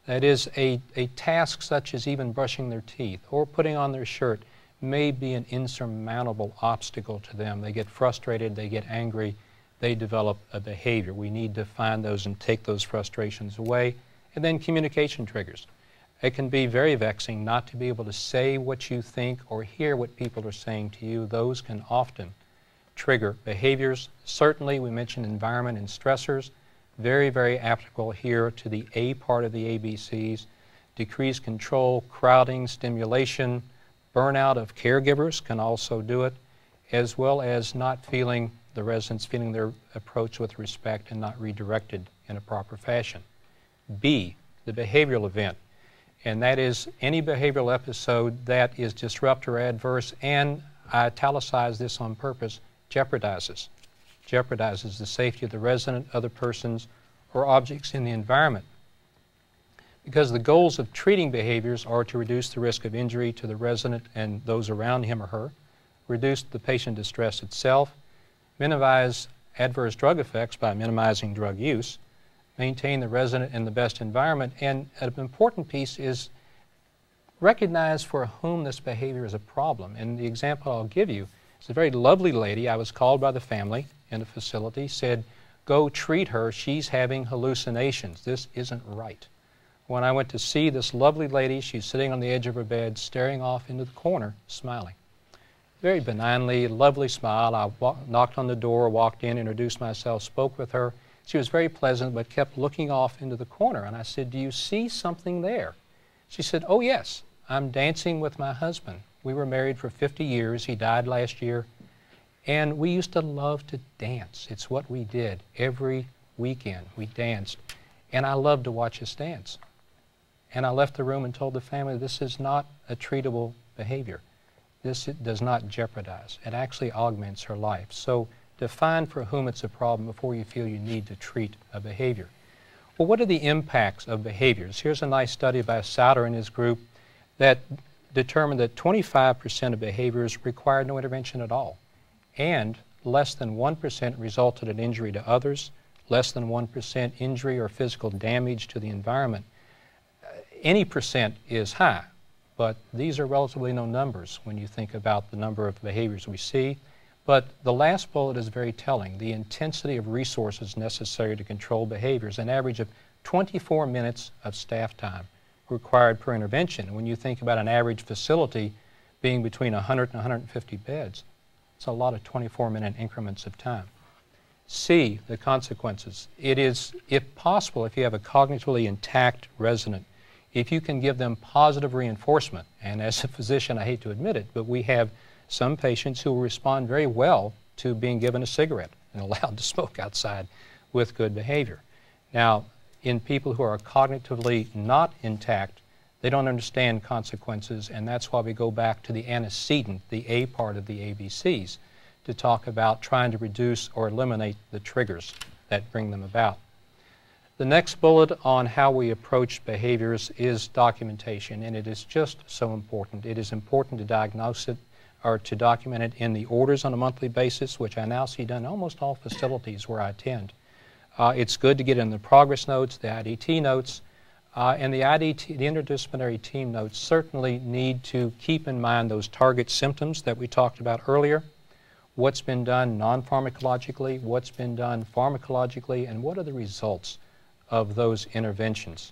That is, a, a task such as even brushing their teeth or putting on their shirt may be an insurmountable obstacle to them. They get frustrated, they get angry, they develop a behavior. We need to find those and take those frustrations away. And then communication triggers. It can be very vexing not to be able to say what you think or hear what people are saying to you. Those can often trigger behaviors. Certainly, we mentioned environment and stressors. Very, very applicable here to the A part of the ABCs. Decreased control, crowding, stimulation, Burnout of caregivers can also do it, as well as not feeling the residents feeling their approach with respect and not redirected in a proper fashion. B, the behavioral event, and that is any behavioral episode that is disrupt or adverse, and I italicize this on purpose, jeopardizes. Jeopardizes the safety of the resident, other persons, or objects in the environment because the goals of treating behaviors are to reduce the risk of injury to the resident and those around him or her, reduce the patient distress itself, minimize adverse drug effects by minimizing drug use, maintain the resident in the best environment, and an important piece is recognize for whom this behavior is a problem. And the example I'll give you is a very lovely lady. I was called by the family in the facility, said, Go treat her. She's having hallucinations. This isn't right. When I went to see this lovely lady. She's sitting on the edge of her bed, staring off into the corner, smiling. Very benignly, lovely smile. I knocked on the door, walked in, introduced myself, spoke with her. She was very pleasant, but kept looking off into the corner. And I said, Do you see something there? She said, Oh, yes, I'm dancing with my husband. We were married for 50 years. He died last year. And we used to love to dance. It's what we did every weekend. We danced. And I loved to watch us dance. And I left the room and told the family this is not a treatable behavior. This does not jeopardize. It actually augments her life. So define for whom it's a problem before you feel you need to treat a behavior. Well, what are the impacts of behaviors? Here's a nice study by Sauter and his group that determined that 25% of behaviors required no intervention at all, and less than 1% resulted in injury to others, less than 1% injury or physical damage to the environment. Any percent is high, but these are relatively no numbers when you think about the number of behaviors we see. But the last bullet is very telling. The intensity of resources necessary to control behaviors, an average of 24 minutes of staff time required per intervention. When you think about an average facility being between 100 and 150 beds, it's a lot of 24 minute increments of time. C, the consequences. It is, if possible, if you have a cognitively intact resident, if you can give them positive reinforcement, and as a physician, I hate to admit it, but we have some patients who respond very well to being given a cigarette and allowed to smoke outside with good behavior. Now, in people who are cognitively not intact, they don't understand consequences, and that's why we go back to the antecedent, the A part of the ABCs, to talk about trying to reduce or eliminate the triggers that bring them about. The next bullet on how we approach behaviors is documentation, and it is just so important. It is important to diagnose it or to document it in the orders on a monthly basis, which I now see done almost all facilities where I attend. Uh, it's good to get in the progress notes, the IDT notes, uh, and the IDT, the interdisciplinary team notes certainly need to keep in mind those target symptoms that we talked about earlier what's been done non-pharmacologically, what's been done pharmacologically, and what are the results of those interventions,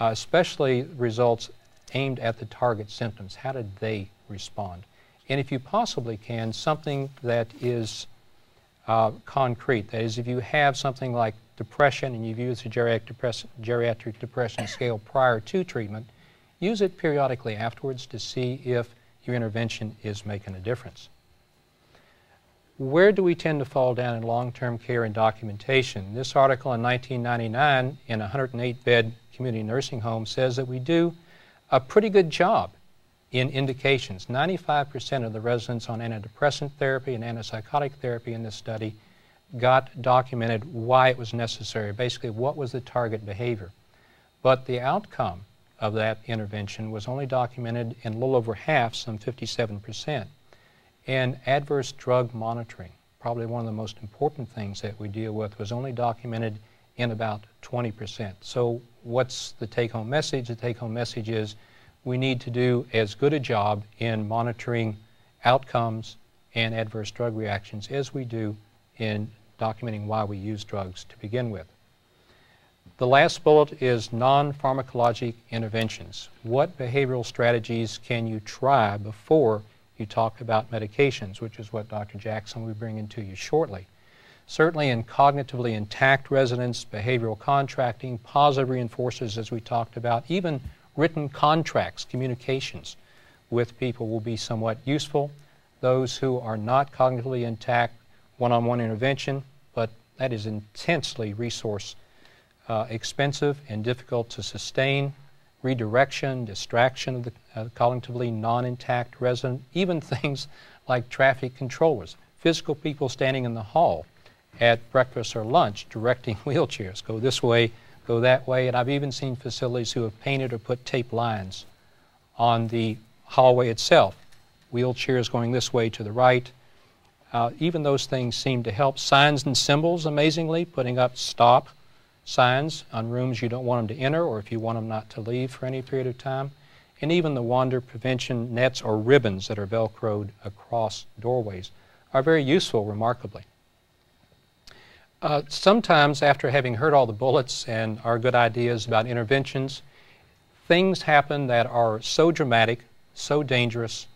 uh, especially results aimed at the target symptoms. How did they respond? And if you possibly can, something that is uh, concrete. That is, if you have something like depression and you've used a geriatric, depress geriatric depression scale prior to treatment, use it periodically afterwards to see if your intervention is making a difference. Where do we tend to fall down in long-term care and documentation? This article in 1999 in a 108-bed community nursing home says that we do a pretty good job in indications. 95% of the residents on antidepressant therapy and antipsychotic therapy in this study got documented why it was necessary, basically what was the target behavior. But the outcome of that intervention was only documented in a little over half, some 57%. And adverse drug monitoring, probably one of the most important things that we deal with, was only documented in about 20%. So what's the take-home message? The take-home message is we need to do as good a job in monitoring outcomes and adverse drug reactions as we do in documenting why we use drugs to begin with. The last bullet is non-pharmacologic interventions. What behavioral strategies can you try before you talk about medications, which is what Dr. Jackson will be bringing to you shortly. Certainly in cognitively intact residents, behavioral contracting, positive reinforcers, as we talked about, even written contracts, communications with people will be somewhat useful. Those who are not cognitively intact, one-on-one intervention, but that is intensely resource uh, expensive and difficult to sustain redirection, distraction of the uh, cognitively non-intact resident, even things like traffic controllers, physical people standing in the hall at breakfast or lunch directing wheelchairs, go this way, go that way, and I've even seen facilities who have painted or put tape lines on the hallway itself, wheelchairs going this way to the right. Uh, even those things seem to help. Signs and symbols, amazingly, putting up stop, signs on rooms you don't want them to enter or if you want them not to leave for any period of time, and even the wander prevention nets or ribbons that are velcroed across doorways are very useful, remarkably. Uh, sometimes, after having heard all the bullets and our good ideas about interventions, things happen that are so dramatic, so dangerous,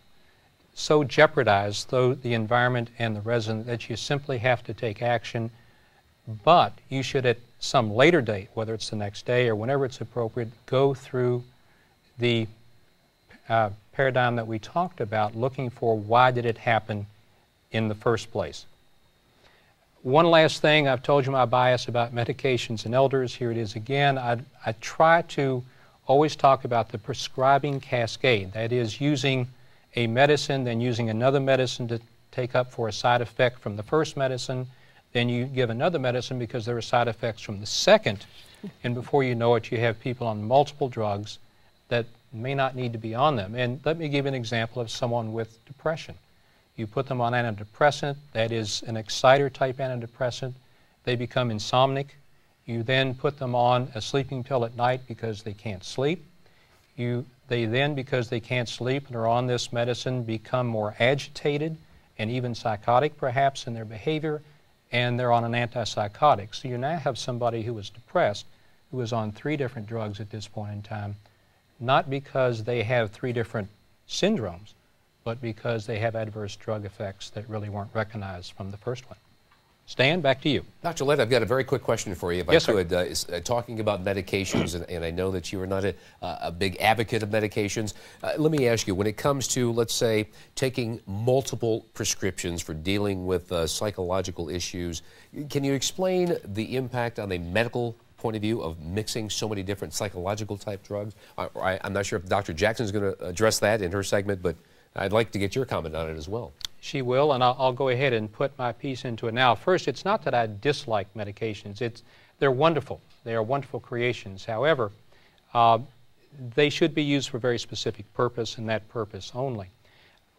so jeopardize the, the environment and the resident that you simply have to take action. But you should, at some later date, whether it's the next day or whenever it's appropriate, go through the uh, paradigm that we talked about, looking for why did it happen in the first place. One last thing, I've told you my bias about medications and elders. Here it is again. I, I try to always talk about the prescribing cascade. That is, using a medicine, then using another medicine to take up for a side effect from the first medicine, then you give another medicine because there are side effects from the second, and before you know it, you have people on multiple drugs that may not need to be on them. And let me give an example of someone with depression. You put them on antidepressant, that is an exciter type antidepressant. They become insomnic. You then put them on a sleeping pill at night because they can't sleep. You, they then, because they can't sleep and are on this medicine, become more agitated and even psychotic perhaps in their behavior, and they're on an antipsychotic. So you now have somebody who is depressed who is on three different drugs at this point in time, not because they have three different syndromes, but because they have adverse drug effects that really weren't recognized from the first one. Stan, back to you. Dr. Lett, I've got a very quick question for you, if yes, I could. Uh, is, uh, talking about medications, and, and, I know that you are not a, a big advocate of medications. Uh, let me ask you, when it comes to, let's say, taking multiple prescriptions for dealing with uh, psychological issues, can you explain the impact on a medical point of view of mixing so many different psychological type drugs? I, am not sure if Dr. Jackson is going to address that in her segment, but I'd like to get your comment on it as well. She will, and I'll, I'll, go ahead and put my piece into it now. First, it's not that I dislike medications. It's, they're wonderful. They are wonderful creations. However, uh, they should be used for a very specific purpose and that purpose only.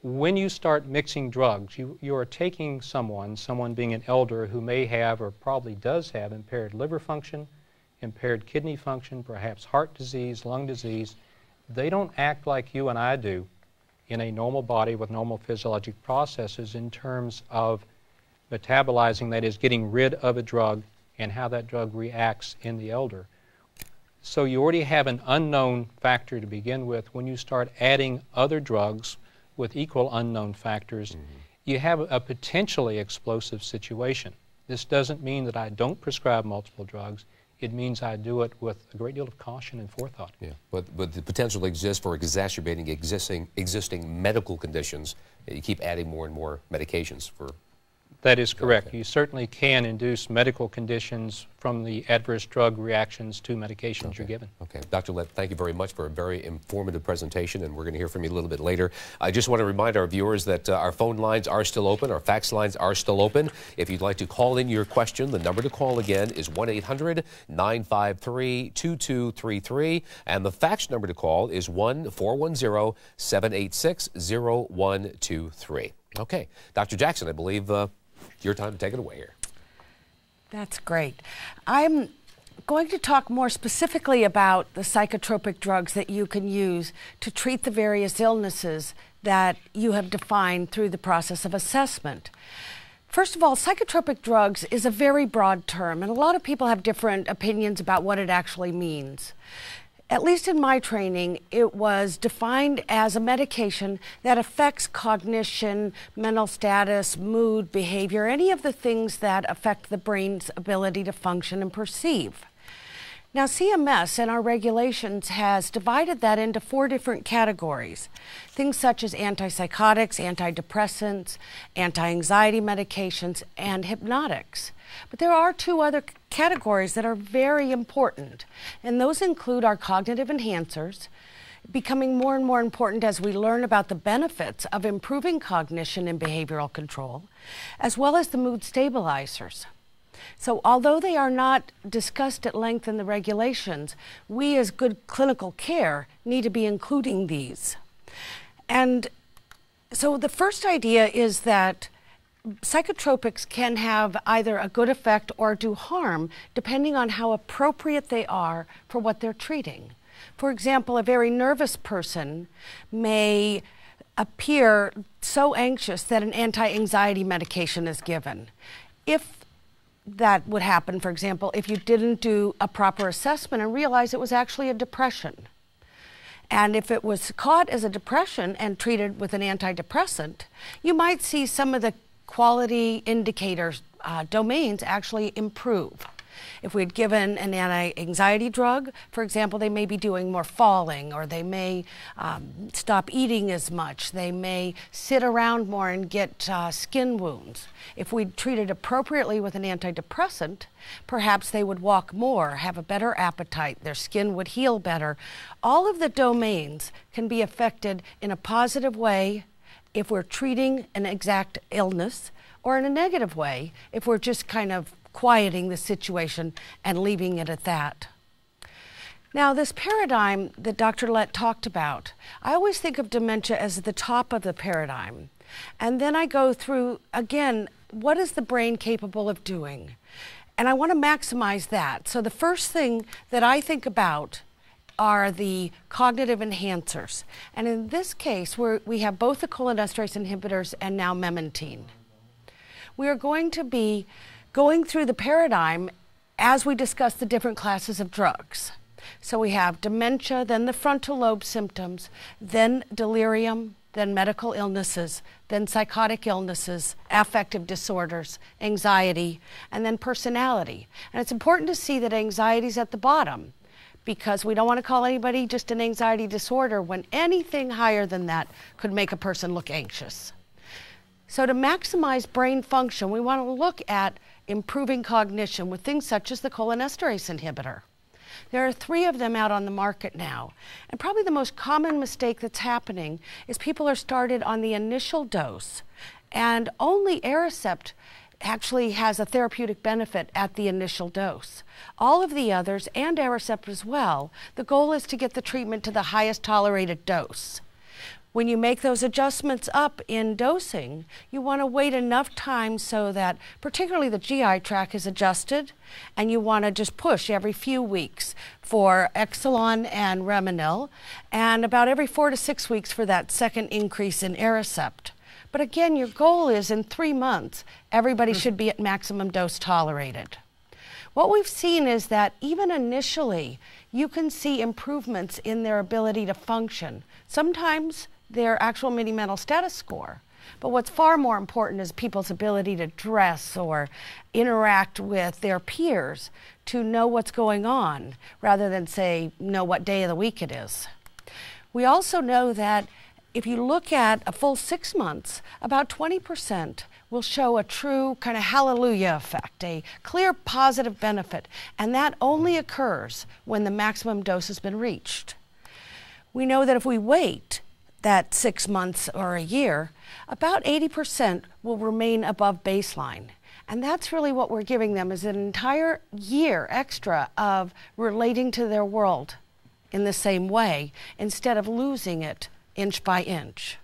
When you start mixing drugs, you, you are taking someone, someone being an elder who may have or probably does have impaired liver function, impaired kidney function, perhaps heart disease, lung disease. They don't act like you and I do in a normal body with normal physiologic processes in terms of metabolizing, that is, getting rid of a drug and how that drug reacts in the elder. So you already have an unknown factor to begin with. When you start adding other drugs with equal unknown factors, mm-hmm. you have a potentially explosive situation. This doesn't mean that I don't prescribe multiple drugs it means I do it with a great deal of caution and forethought. Yeah, but, but the potential exists for exacerbating existing, existing medical conditions. You keep adding more and more medications for that is correct. Okay. You certainly can induce medical conditions from the adverse drug reactions to medications okay. you're given. Okay. Dr. Lett, thank you very much for a very informative presentation, and we're going to hear from you a little bit later. I just want to remind our viewers that uh, our phone lines are still open, our fax lines are still open. If you'd like to call in your question, the number to call again is 1 800 953 2233, and the fax number to call is 1 410 786 0123. Okay. Dr. Jackson, I believe. Uh, your time to take it away here. That's great. I'm going to talk more specifically about the psychotropic drugs that you can use to treat the various illnesses that you have defined through the process of assessment. First of all, psychotropic drugs is a very broad term, and a lot of people have different opinions about what it actually means at least in my training, it was defined as a medication that affects cognition, mental status, mood, behavior, any of the things that affect the brain's ability to function and perceive. Now, CMS and our regulations has divided that into four different categories. Things such as antipsychotics, antidepressants, anti-anxiety medications, and hypnotics. But there are two other categories that are very important, and those include our cognitive enhancers, becoming more and more important as we learn about the benefits of improving cognition and behavioral control, as well as the mood stabilizers. So, although they are not discussed at length in the regulations, we as good clinical care need to be including these. And so, the first idea is that psychotropics can have either a good effect or do harm depending on how appropriate they are for what they're treating. For example, a very nervous person may appear so anxious that an anti anxiety medication is given. If that would happen, for example, if you didn't do a proper assessment and realize it was actually a depression. And if it was caught as a depression and treated with an antidepressant, you might see some of the quality indicators uh, domains actually improve. If we'd given an anti anxiety drug, for example, they may be doing more falling or they may um, stop eating as much. They may sit around more and get uh, skin wounds. If we treated appropriately with an antidepressant, perhaps they would walk more, have a better appetite, their skin would heal better. All of the domains can be affected in a positive way if we're treating an exact illness or in a negative way if we're just kind of quieting the situation and leaving it at that. Now, this paradigm that Dr. Lett talked about, I always think of dementia as the top of the paradigm. And then I go through, again, what is the brain capable of doing? And I want to maximize that. So, the first thing that I think about are the cognitive enhancers. And in this case, we we have both the cholinesterase inhibitors and now memantine. We are going to be going through the paradigm as we discuss the different classes of drugs. So we have dementia, then the frontal lobe symptoms, then delirium, then medical illnesses, then psychotic illnesses, affective disorders, anxiety, and then personality. And it's important to see that anxiety is at the bottom because we don't want to call anybody just an anxiety disorder when anything higher than that could make a person look anxious. So, to maximize brain function, we want to look at improving cognition with things such as the cholinesterase inhibitor. There are three of them out on the market now. And probably the most common mistake that's happening is people are started on the initial dose, and only Aricept actually has a therapeutic benefit at the initial dose. All of the others, and Aricept as well, the goal is to get the treatment to the highest tolerated dose. When you make those adjustments up in dosing, you want to wait enough time so that particularly the GI tract is adjusted and you want to just push every few weeks for Exelon and Reminyl and about every four to six weeks for that second increase in Aricept. But again, your goal is in three months, everybody mm. should be at maximum dose tolerated. What we've seen is that even initially, you can see improvements in their ability to function. Sometimes their actual mini mental status score. But what's far more important is people's ability to dress or interact with their peers to know what's going on rather than say, know what day of the week it is. We also know that if you look at a full six months, about 20% will show a true kind of hallelujah effect, a clear positive benefit, and that only occurs when the maximum dose has been reached. We know that if we wait that six months or a year, about 80% will remain above baseline. And that's really what we're giving them is an entire year extra of relating to their world in the same way instead of losing it inch by inch.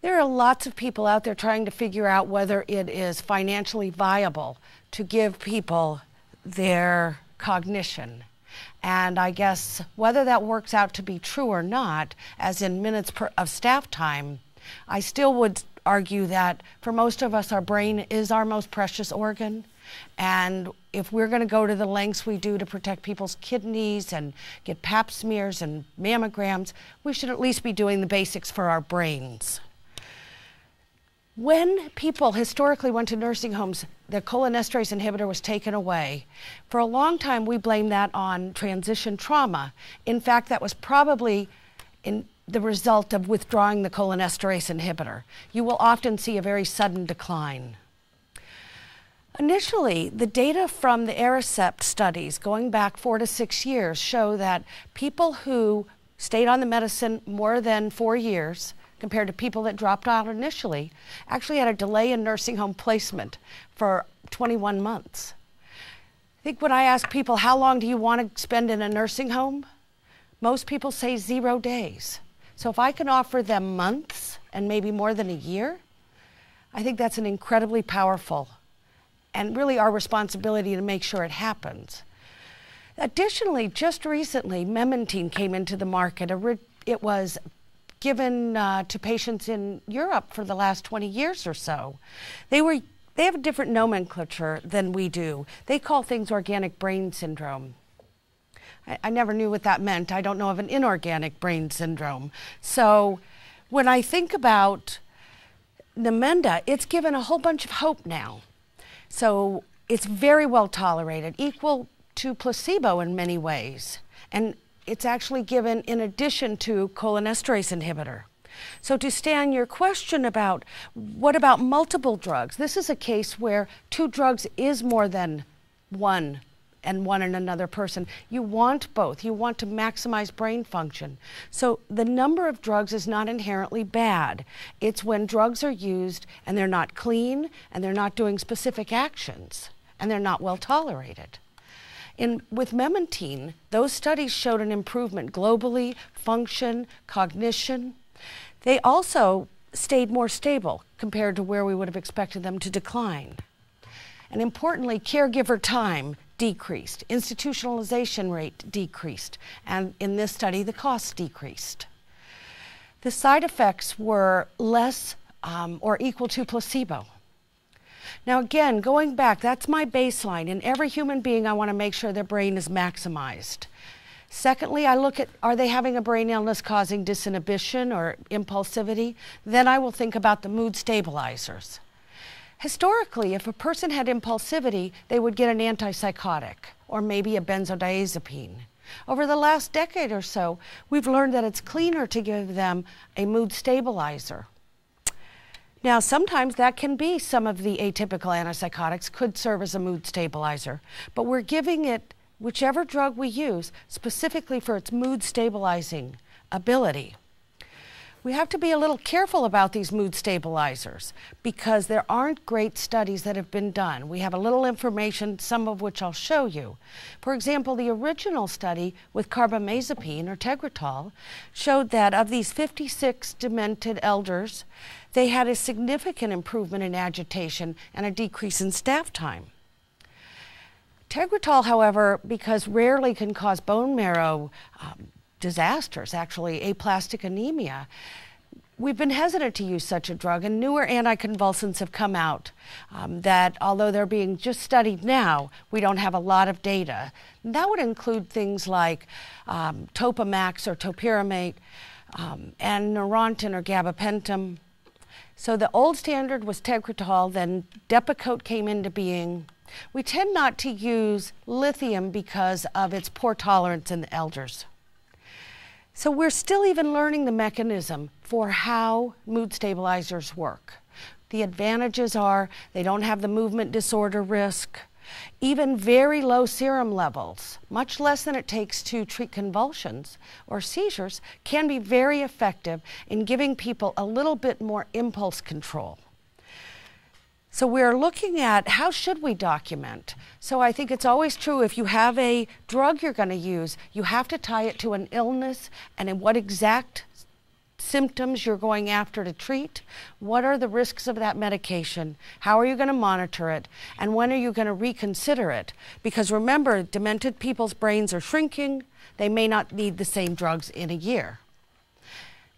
There are lots of people out there trying to figure out whether it is financially viable to give people their cognition and I guess whether that works out to be true or not, as in minutes per, of staff time, I still would argue that for most of us, our brain is our most precious organ. And if we're going to go to the lengths we do to protect people's kidneys and get pap smears and mammograms, we should at least be doing the basics for our brains. When people historically went to nursing homes, the cholinesterase inhibitor was taken away. For a long time, we blamed that on transition trauma. In fact, that was probably in the result of withdrawing the cholinesterase inhibitor. You will often see a very sudden decline. Initially, the data from the Aricept studies going back four to six years show that people who stayed on the medicine more than four years compared to people that dropped out initially, actually had a delay in nursing home placement for 21 months. I think when I ask people, how long do you want to spend in a nursing home? Most people say zero days. So if I can offer them months and maybe more than a year, I think that's an incredibly powerful and really our responsibility to make sure it happens. Additionally, just recently, memantine came into the market. It was given uh, to patients in Europe for the last 20 years or so. They were they have a different nomenclature than we do. They call things organic brain syndrome. I, I never knew what that meant. I don't know of an inorganic brain syndrome. So when I think about Namenda, it's given a whole bunch of hope now. So it's very well tolerated, equal to placebo in many ways. And it's actually given in addition to cholinesterase inhibitor. So to stand your question about what about multiple drugs, this is a case where two drugs is more than one and one in another person. You want both. You want to maximize brain function. So the number of drugs is not inherently bad. It's when drugs are used and they're not clean and they're not doing specific actions and they're not well tolerated. In, with memantine, those studies showed an improvement globally, function, cognition. They also stayed more stable compared to where we would have expected them to decline. And importantly, caregiver time decreased, institutionalization rate decreased, and in this study, the costs decreased. The side effects were less um, or equal to placebo. Now, again, going back, that's my baseline. In every human being, I want to make sure their brain is maximized. Secondly, I look at are they having a brain illness causing disinhibition or impulsivity? Then I will think about the mood stabilizers. Historically, if a person had impulsivity, they would get an antipsychotic or maybe a benzodiazepine. Over the last decade or so, we've learned that it's cleaner to give them a mood stabilizer. Now, sometimes that can be some of the atypical antipsychotics could serve as a mood stabilizer, but we're giving it whichever drug we use specifically for its mood stabilizing ability we have to be a little careful about these mood stabilizers because there aren't great studies that have been done. We have a little information, some of which I'll show you. For example, the original study with carbamazepine or Tegretol showed that of these 56 demented elders, they had a significant improvement in agitation and a decrease in staff time. Tegretol, however, because rarely can cause bone marrow um, disasters, actually, aplastic anemia. We've been hesitant to use such a drug, and newer anticonvulsants have come out um, that, although they're being just studied now, we don't have a lot of data. And that would include things like um, Topamax or topiramate, um, and Neurontin or gabapentin. So the old standard was Tegretol, then Depakote came into being. We tend not to use lithium because of its poor tolerance in the elders. So we're still even learning the mechanism for how mood stabilizers work. The advantages are they don't have the movement disorder risk. Even very low serum levels, much less than it takes to treat convulsions or seizures, can be very effective in giving people a little bit more impulse control. So we're looking at how should we document. So I think it's always true if you have a drug you're going to use, you have to tie it to an illness and in what exact symptoms you're going after to treat, what are the risks of that medication, how are you going to monitor it, and when are you going to reconsider it? Because remember, demented people's brains are shrinking, they may not need the same drugs in a year.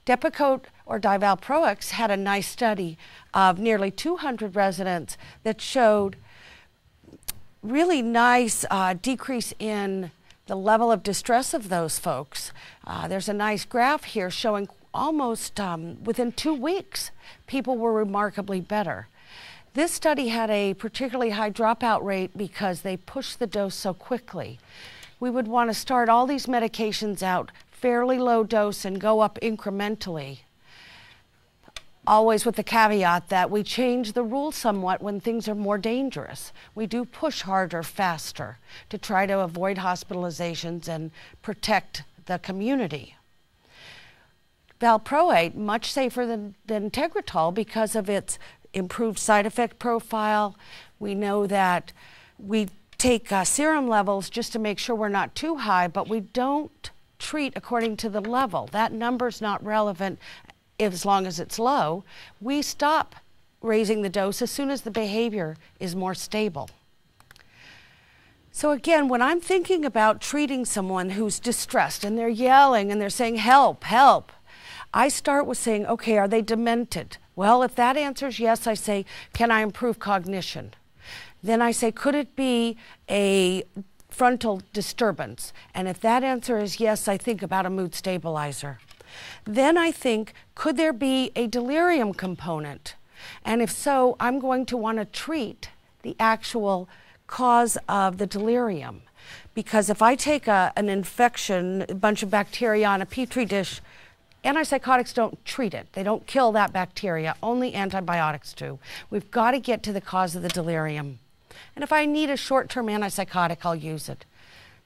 Depakote or divalproex had a nice study of nearly 200 residents that showed really nice uh, decrease in the level of distress of those folks. Uh, there's a nice graph here showing almost um, within two weeks, people were remarkably better. This study had a particularly high dropout rate because they pushed the dose so quickly. We would want to start all these medications out fairly low dose and go up incrementally. Always with the caveat that we change the rules somewhat when things are more dangerous. We do push harder, faster to try to avoid hospitalizations and protect the community. Valproate, much safer than, than Tegretol because of its improved side effect profile. We know that we take uh, serum levels just to make sure we're not too high, but we don't treat according to the level. That number's not relevant as long as it's low. We stop raising the dose as soon as the behavior is more stable. So again, when I'm thinking about treating someone who's distressed and they're yelling and they're saying, help, help, I start with saying, okay, are they demented? Well, if that answers yes, I say, can I improve cognition? Then I say, could it be a frontal disturbance. And if that answer is yes, I think about a mood stabilizer. Then I think, could there be a delirium component? And if so, I'm going to want to treat the actual cause of the delirium. Because if I take a, an infection, a bunch of bacteria on a petri dish, antipsychotics don't treat it. They don't kill that bacteria, only antibiotics do. We've got to get to the cause of the delirium. And if I need a short term antipsychotic, I'll use it.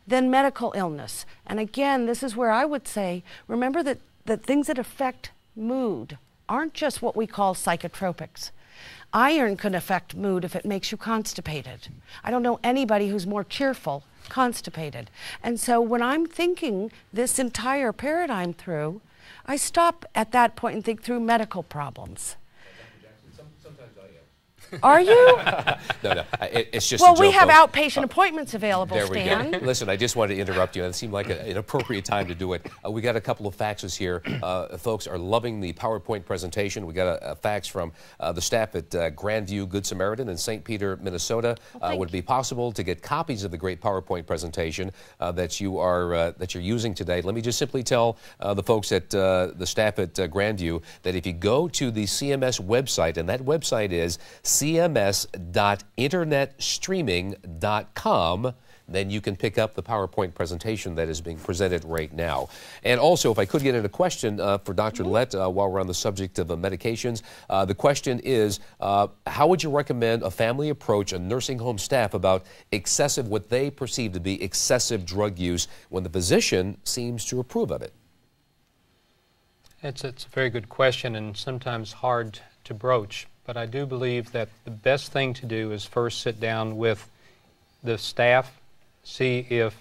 Then medical illness. And again, this is where I would say remember that, that things that affect mood aren't just what we call psychotropics. Iron can affect mood if it makes you constipated. I don't know anybody who's more cheerful constipated. And so when I'm thinking this entire paradigm through, I stop at that point and think through medical problems. Are you? no, no. It, it's just. Well, we have outpatient uh, appointments available. There Stan. we go. Listen, I just wanted to interrupt you. It seemed like a, an appropriate time to do it. Uh, we got a couple of faxes here. Uh, folks are loving the PowerPoint presentation. We got a, a fax from uh, the staff at uh, Grandview Good Samaritan in St. Peter, Minnesota. Well, would it be possible to get copies of the great PowerPoint presentation that you are that you're using today? Let me just simply tell the folks at the staff at Grandview that if you go to the CMS website, and that website is cms.internetstreaming.com then you can pick up the PowerPoint presentation that is being presented right now. And also, if I could get in a question uh, for Dr. Lett uh, while we're on the subject of uh, medications, uh, the question is uh, how would you recommend a family approach a nursing home staff about excessive, what they perceive to be excessive drug use when the physician seems to approve of it? It's, it's a very good question and sometimes hard to broach. But I do believe that the best thing to do is first sit down with the staff, see if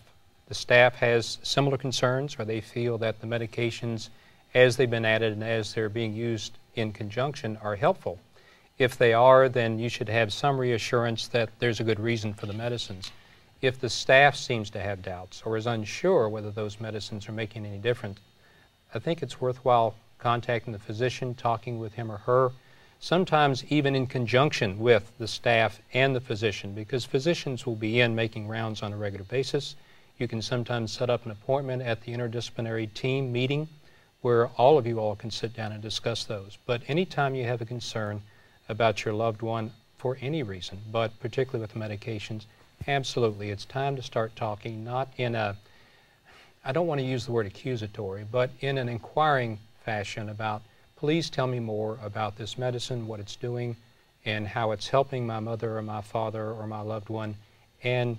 the staff has similar concerns or they feel that the medications as they've been added and as they're being used in conjunction are helpful. If they are, then you should have some reassurance that there's a good reason for the medicines. If the staff seems to have doubts or is unsure whether those medicines are making any difference, I think it's worthwhile contacting the physician, talking with him or her, sometimes even in conjunction with the staff and the physician, because physicians will be in making rounds on a regular basis. You can sometimes set up an appointment at the interdisciplinary team meeting where all of you all can sit down and discuss those. But anytime you have a concern about your loved one for any reason, but particularly with medications, absolutely, it's time to start talking, not in a, I don't want to use the word accusatory, but in an inquiring fashion about please tell me more about this medicine, what it's doing, and how it's helping my mother or my father or my loved one, and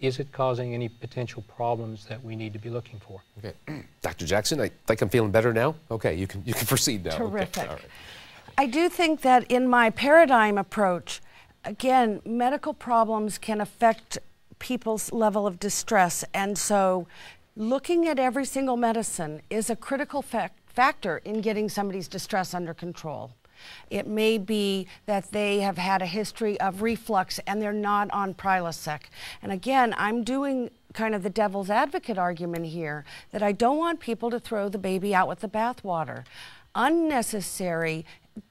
is it causing any potential problems that we need to be looking for? Okay. Dr. Jackson, I think I'm feeling better now. Okay, you can, you can proceed now. Terrific. Okay. I do think that in my paradigm approach, again, medical problems can affect people's level of distress. And so looking at every single medicine is a critical fact factor in getting somebody's distress under control. It may be that they have had a history of reflux and they're not on Prilosec. And again, I'm doing kind of the devil's advocate argument here that I don't want people to throw the baby out with the bathwater. Unnecessary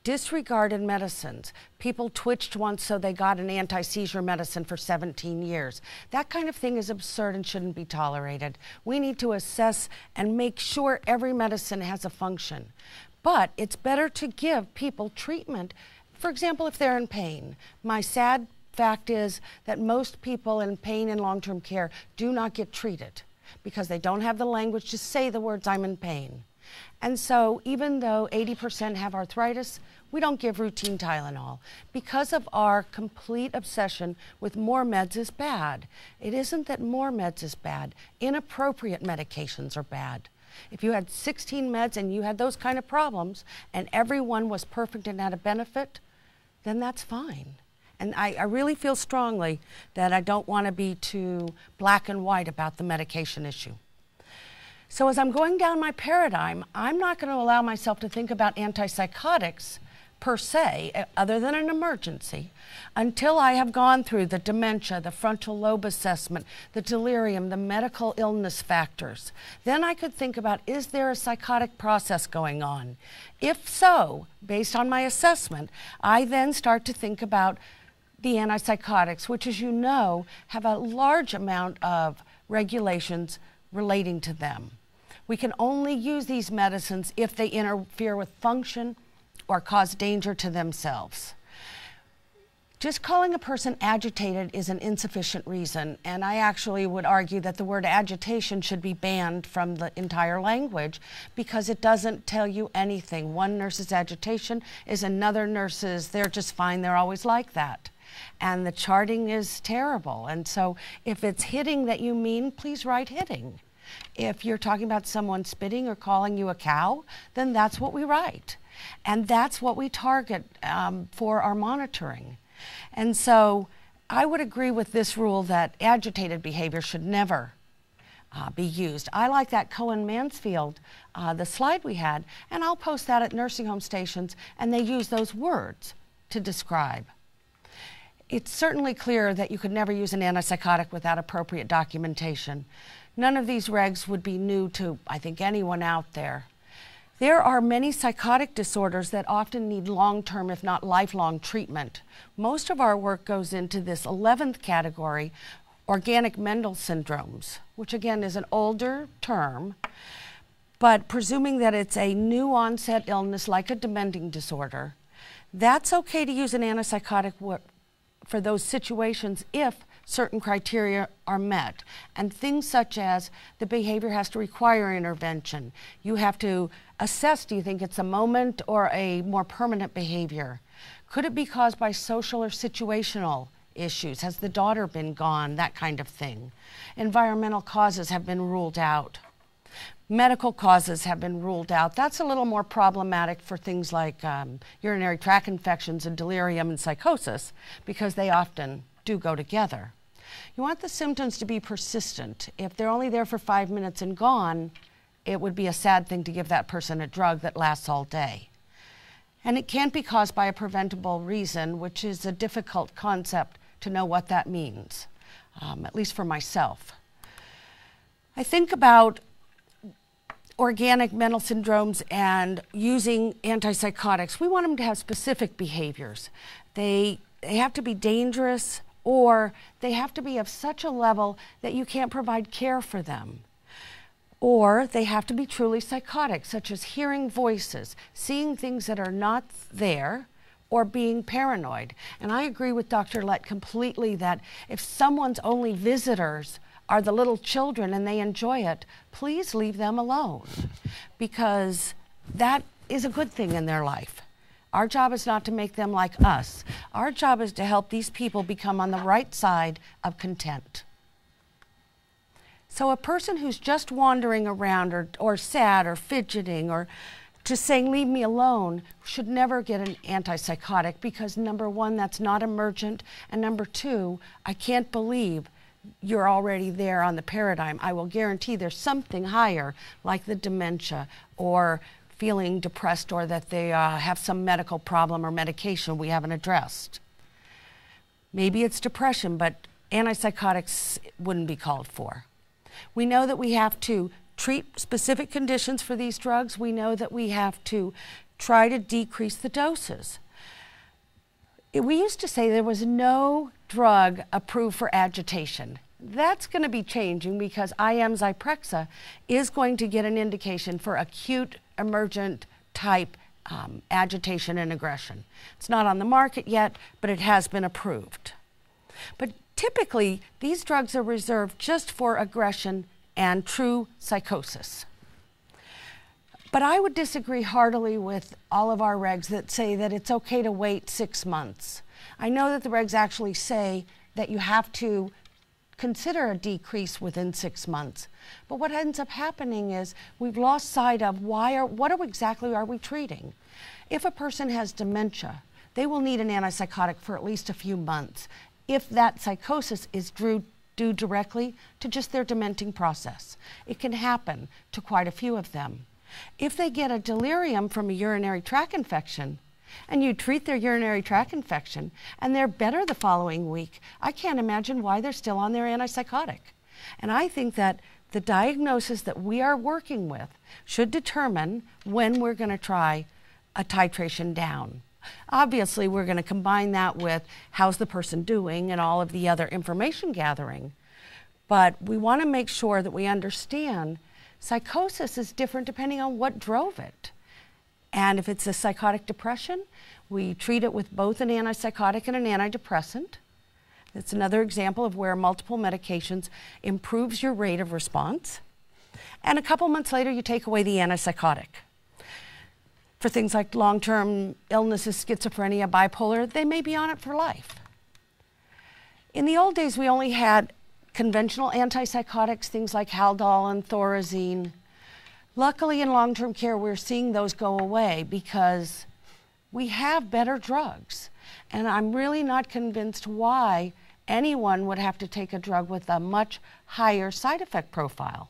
disregarded medicines. People twitched once, so they got an anti seizure medicine for 17 years. That kind of thing is absurd and shouldn't be tolerated. We need to assess and make sure every medicine has a function. But it's better to give people treatment. For example, if they're in pain. My sad fact is that most people in pain in long term care do not get treated because they don't have the language to say the words, I'm in pain. And so, even though 80% have arthritis, we don't give routine Tylenol because of our complete obsession with more meds is bad. It isn't that more meds is bad, inappropriate medications are bad. If you had 16 meds and you had those kind of problems and everyone was perfect and had a benefit, then that's fine. And I, I really feel strongly that I don't want to be too black and white about the medication issue. So as I'm going down my paradigm, I'm not going to allow myself to think about antipsychotics per se, eh, other than an emergency, until I have gone through the dementia, the frontal lobe assessment, the delirium, the medical illness factors. Then I could think about is there a psychotic process going on? If so, based on my assessment, I then start to think about the antipsychotics, which, as you know, have a large amount of regulations relating to them. We can only use these medicines if they interfere with function or cause danger to themselves. Just calling a person agitated is an insufficient reason, and I actually would argue that the word agitation should be banned from the entire language because it doesn't tell you anything. One nurse's agitation is another nurse's, they're just fine, they're always like that. And the charting is terrible. And so if it's hitting that you mean, please write hitting. If you're talking about someone spitting or calling you a cow, then that's what we write. And that's what we target um, for our monitoring. And so I would agree with this rule that agitated behavior should never uh, be used. I like that Cohen Mansfield, uh, the slide we had, and I'll post that at nursing home stations, and they use those words to describe. It's certainly clear that you could never use an antipsychotic without appropriate documentation. None of these regs would be new to, I think, anyone out there. There are many psychotic disorders that often need long term, if not lifelong, treatment. Most of our work goes into this 11th category, organic mental syndromes, which again is an older term, but presuming that it's a new onset illness like a dementing disorder, that's okay to use an antipsychotic for those situations if certain criteria are met. And things such as the behavior has to require intervention. You have to assess do you think it's a moment or a more permanent behavior? Could it be caused by social or situational issues? Has the daughter been gone? That kind of thing. Environmental causes have been ruled out. Medical causes have been ruled out. That's a little more problematic for things like um, urinary tract infections and delirium and psychosis because they often do go together. You want the symptoms to be persistent. If they're only there for five minutes and gone, it would be a sad thing to give that person a drug that lasts all day. And it can't be caused by a preventable reason, which is a difficult concept to know what that means, um, at least for myself. I think about organic mental syndromes and using antipsychotics. We want them to have specific behaviors. They, they have to be dangerous or they have to be of such a level that you can't provide care for them. Or they have to be truly psychotic, such as hearing voices, seeing things that are not there, or being paranoid. And I agree with Dr. Lett completely that if someone's only visitors are the little children and they enjoy it, please leave them alone because that is a good thing in their life. Our job is not to make them like us. Our job is to help these people become on the right side of content. So, a person who's just wandering around or, or sad or fidgeting or just saying, leave me alone, should never get an antipsychotic because number one, that's not emergent. And number two, I can't believe you're already there on the paradigm. I will guarantee there's something higher, like the dementia or feeling depressed or that they uh, have some medical problem or medication we haven't addressed. Maybe it's depression, but antipsychotics wouldn't be called for. We know that we have to treat specific conditions for these drugs. We know that we have to try to decrease the doses. We used to say there was no drug approved for agitation. That's going to be changing because IM Zyprexa is going to get an indication for acute emergent type um, agitation and aggression. It's not on the market yet, but it has been approved. But typically, these drugs are reserved just for aggression and true psychosis. But I would disagree heartily with all of our regs that say that it's okay to wait six months. I know that the regs actually say that you have to consider a decrease within six months. But what ends up happening is we've lost sight of why are, what are exactly are we treating? If a person has dementia, they will need an antipsychotic for at least a few months if that psychosis is due, due directly to just their dementing process. It can happen to quite a few of them. If they get a delirium from a urinary tract infection, and you treat their urinary tract infection and they're better the following week, I can't imagine why they're still on their antipsychotic. And I think that the diagnosis that we are working with should determine when we're going to try a titration down. Obviously, we're going to combine that with how's the person doing and all of the other information gathering. But we want to make sure that we understand psychosis is different depending on what drove it. And if it's a psychotic depression, we treat it with both an antipsychotic and an antidepressant. It's another example of where multiple medications improves your rate of response. And a couple months later, you take away the antipsychotic. For things like long term illnesses, schizophrenia, bipolar, they may be on it for life. In the old days, we only had conventional antipsychotics, things like Haldol and Thorazine. Luckily, in long term care, we're seeing those go away because we have better drugs. And I'm really not convinced why anyone would have to take a drug with a much higher side effect profile.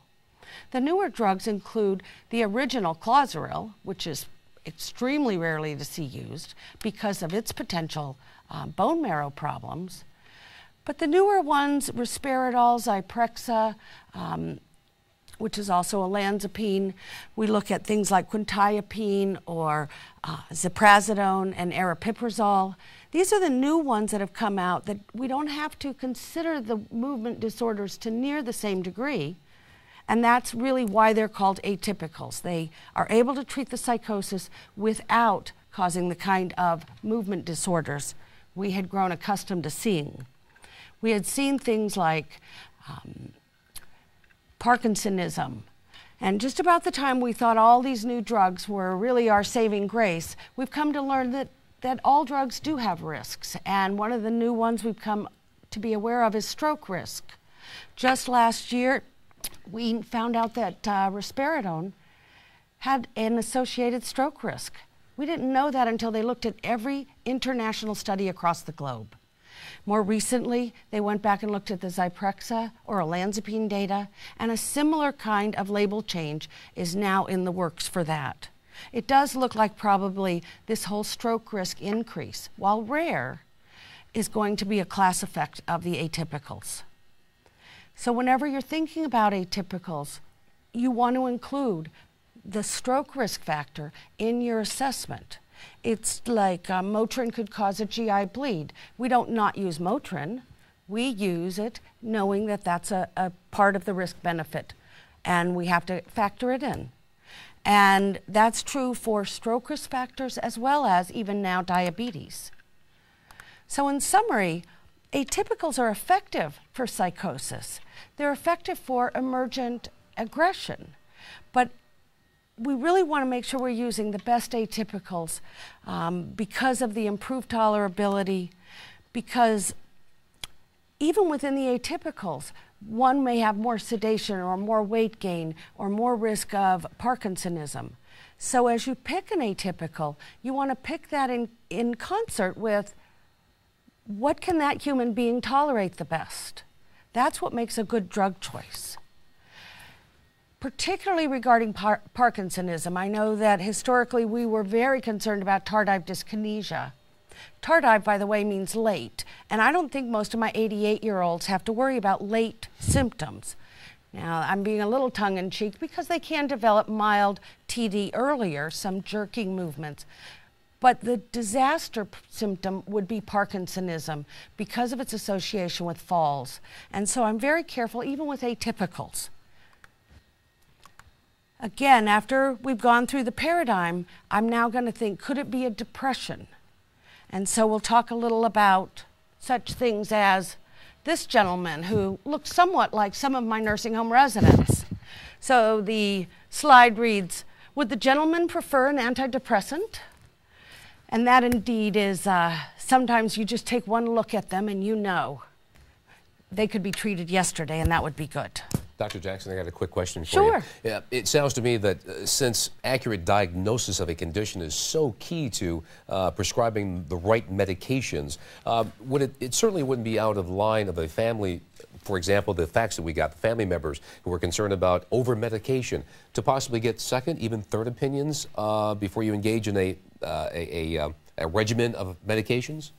The newer drugs include the original Clozaril, which is extremely rarely to see used because of its potential uh, bone marrow problems. But the newer ones, risperidol, Zyprexa, um, which is also olanzapine. We look at things like quetiapine or uh, ziprasidone and aripiprazole. These are the new ones that have come out that we don't have to consider the movement disorders to near the same degree. And that's really why they're called atypicals. They are able to treat the psychosis without causing the kind of movement disorders we had grown accustomed to seeing. We had seen things like um, Parkinsonism. And just about the time we thought all these new drugs were really our saving grace, we've come to learn that, that all drugs do have risks. And one of the new ones we've come to be aware of is stroke risk. Just last year, we found out that uh, risperidone had an associated stroke risk. We didn't know that until they looked at every international study across the globe. More recently, they went back and looked at the Zyprexa or olanzapine data, and a similar kind of label change is now in the works for that. It does look like probably this whole stroke risk increase, while rare, is going to be a class effect of the atypicals. So, whenever you're thinking about atypicals, you want to include the stroke risk factor in your assessment. It's like uh, Motrin could cause a GI bleed. We don't not use Motrin. We use it knowing that that's a, a part of the risk benefit, and we have to factor it in. And that's true for stroke risk factors as well as even now diabetes. So, in summary, atypicals are effective for psychosis. They're effective for emergent aggression. But we really want to make sure we're using the best atypicals um, because of the improved tolerability, because even within the atypicals, one may have more sedation or more weight gain or more risk of Parkinsonism. So as you pick an atypical, you want to pick that in, in concert with what can that human being tolerate the best? That's what makes a good drug choice particularly regarding par Parkinsonism. I know that historically we were very concerned about tardive dyskinesia. Tardive, by the way, means late, and I don't think most of my 88 year olds have to worry about late symptoms. Now, I'm being a little tongue in cheek because they can develop mild TD earlier, some jerking movements. But the disaster symptom would be Parkinsonism because of its association with falls. And so I'm very careful, even with atypicals. Again, after we've gone through the paradigm, I'm now going to think could it be a depression? And so we'll talk a little about such things as this gentleman who looks somewhat like some of my nursing home residents. So the slide reads Would the gentleman prefer an antidepressant? And that indeed is uh, sometimes you just take one look at them and you know they could be treated yesterday and that would be good. Dr. Jackson, I got a quick question for sure. you. Yeah, it sounds to me that uh, since accurate diagnosis of a condition is so key to uh, prescribing the right medications, uh, would it, it certainly wouldn't be out of line of a family for example, the facts that we got, family members who were concerned about over medication, to possibly get second, even third opinions uh, before you engage in a, uh, a, a, uh, a regimen of medications?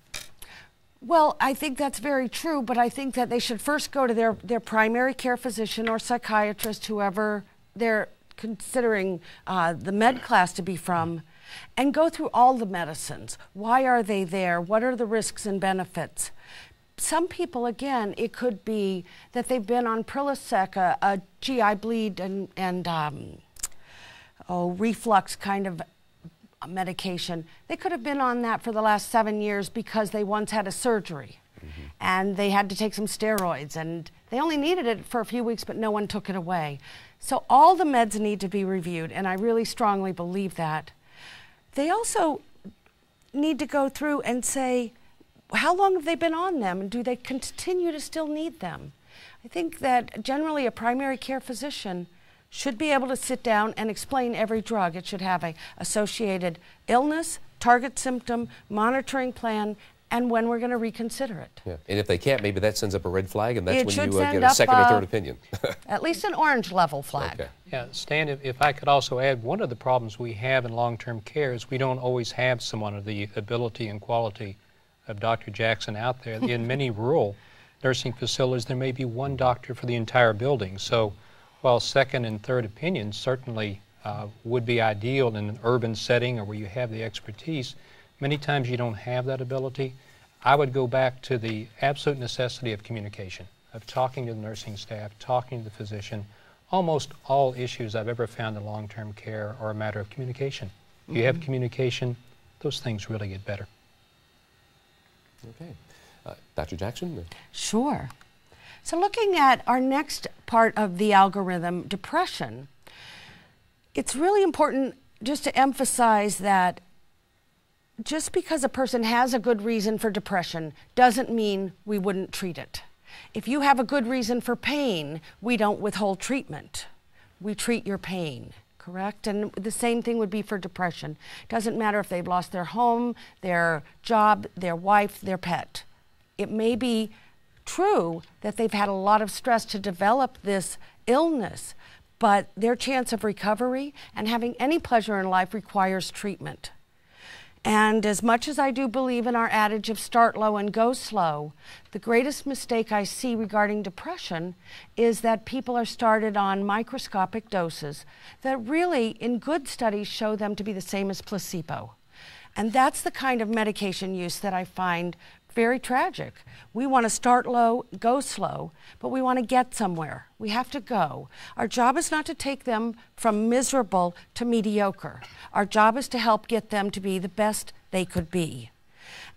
Well, I think that's very true, but I think that they should first go to their, their primary care physician or psychiatrist, whoever they're considering uh, the med class to be from, and go through all the medicines. Why are they there? What are the risks and benefits? Some people, again, it could be that they've been on Prilosec, a, a GI bleed and, and um, oh, reflux kind of medication. They could have been on that for the last seven years because they once had a surgery mm-hmm. and they had to take some steroids and they only needed it for a few weeks, but no one took it away. So all the meds need to be reviewed, and I really strongly believe that. They also need to go through and say, how long have they been on them, and do they continue to still need them? I think that generally a primary care physician should be able to sit down and explain every drug. It should have a associated illness, target symptom, monitoring plan, and when we're going to reconsider it. Yeah. And if they can't, maybe that sends up a red flag, and that's it when you uh, get a second or third opinion. at least an orange level flag. Okay. Yeah, Stan, if, if I could also add, one of the problems we have in long-term care is we don't always have someone of the ability and quality of Dr. Jackson out there. in many rural nursing facilities, there may be one doctor for the entire building. So while second and third opinions certainly uh, would be ideal in an urban setting or where you have the expertise, many times you don't have that ability. I would go back to the absolute necessity of communication, of talking to the nursing staff, talking to the physician. Almost all issues I've ever found in long term care are a matter of communication. If you mm-hmm. have communication, those things really get better. Okay. Uh, Dr. Jackson? Sure. So, looking at our next part of the algorithm, depression, it's really important just to emphasize that just because a person has a good reason for depression doesn't mean we wouldn't treat it. If you have a good reason for pain, we don't withhold treatment. We treat your pain, correct? And the same thing would be for depression. Doesn't matter if they've lost their home, their job, their wife, their pet. It may be true that they've had a lot of stress to develop this illness, but their chance of recovery and having any pleasure in life requires treatment. And as much as I do believe in our adage of start low and go slow, the greatest mistake I see regarding depression is that people are started on microscopic doses that really, in good studies, show them to be the same as placebo. And that's the kind of medication use that I find very tragic. We want to start low, go slow, but we want to get somewhere. We have to go. Our job is not to take them from miserable to mediocre. Our job is to help get them to be the best they could be.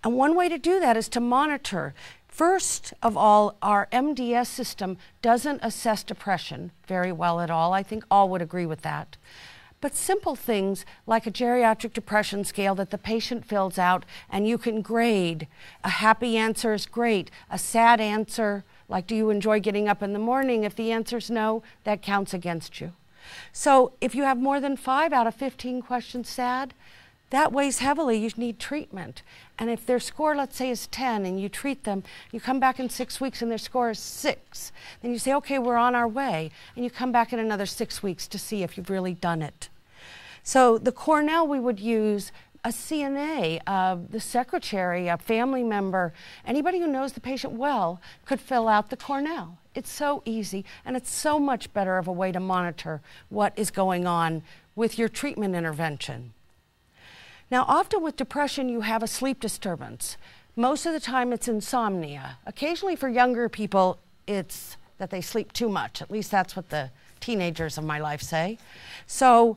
And one way to do that is to monitor. First of all, our MDS system doesn't assess depression very well at all. I think all would agree with that. But simple things like a geriatric depression scale that the patient fills out and you can grade. A happy answer is great. A sad answer, like do you enjoy getting up in the morning? If the answer is no, that counts against you. So if you have more than five out of 15 questions sad, that weighs heavily. You need treatment. And if their score, let's say, is 10 and you treat them, you come back in six weeks and their score is six, then you say, okay, we're on our way. And you come back in another six weeks to see if you've really done it. So the Cornell, we would use a CNA, uh, the secretary, a family member, anybody who knows the patient well could fill out the Cornell. It's so easy and it's so much better of a way to monitor what is going on with your treatment intervention. Now, often with depression, you have a sleep disturbance. Most of the time, it's insomnia. Occasionally, for younger people, it's that they sleep too much. At least that's what the teenagers of my life say. So,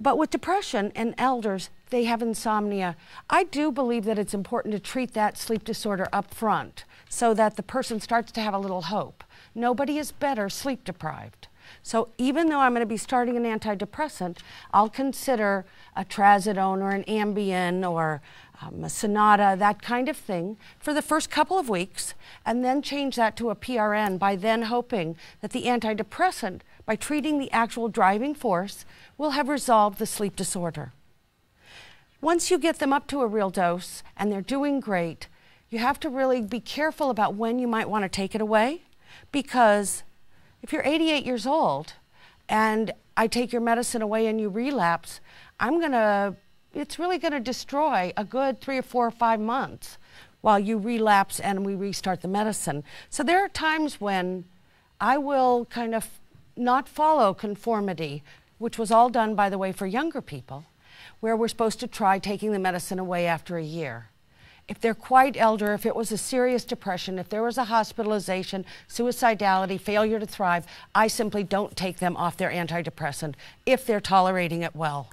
but with depression and elders, they have insomnia. I do believe that it's important to treat that sleep disorder up front so that the person starts to have a little hope. Nobody is better sleep deprived. So even though I'm going to be starting an antidepressant, I'll consider a trazodone or an Ambien or um, a Sonata, that kind of thing, for the first couple of weeks, and then change that to a PRN by then hoping that the antidepressant, by treating the actual driving force, will have resolved the sleep disorder. Once you get them up to a real dose and they're doing great, you have to really be careful about when you might want to take it away because if you're 88 years old and I take your medicine away and you relapse, I'm going to, it's really going to destroy a good three or four or five months while you relapse and we restart the medicine. So there are times when I will kind of not follow conformity which was all done, by the way, for younger people. where we're supposed to try taking the medicine away after a year. If they're quite elder, if it was a serious depression, if there was a hospitalization, suicidality, failure to thrive, I simply don't take them off their antidepressant if they're tolerating it well.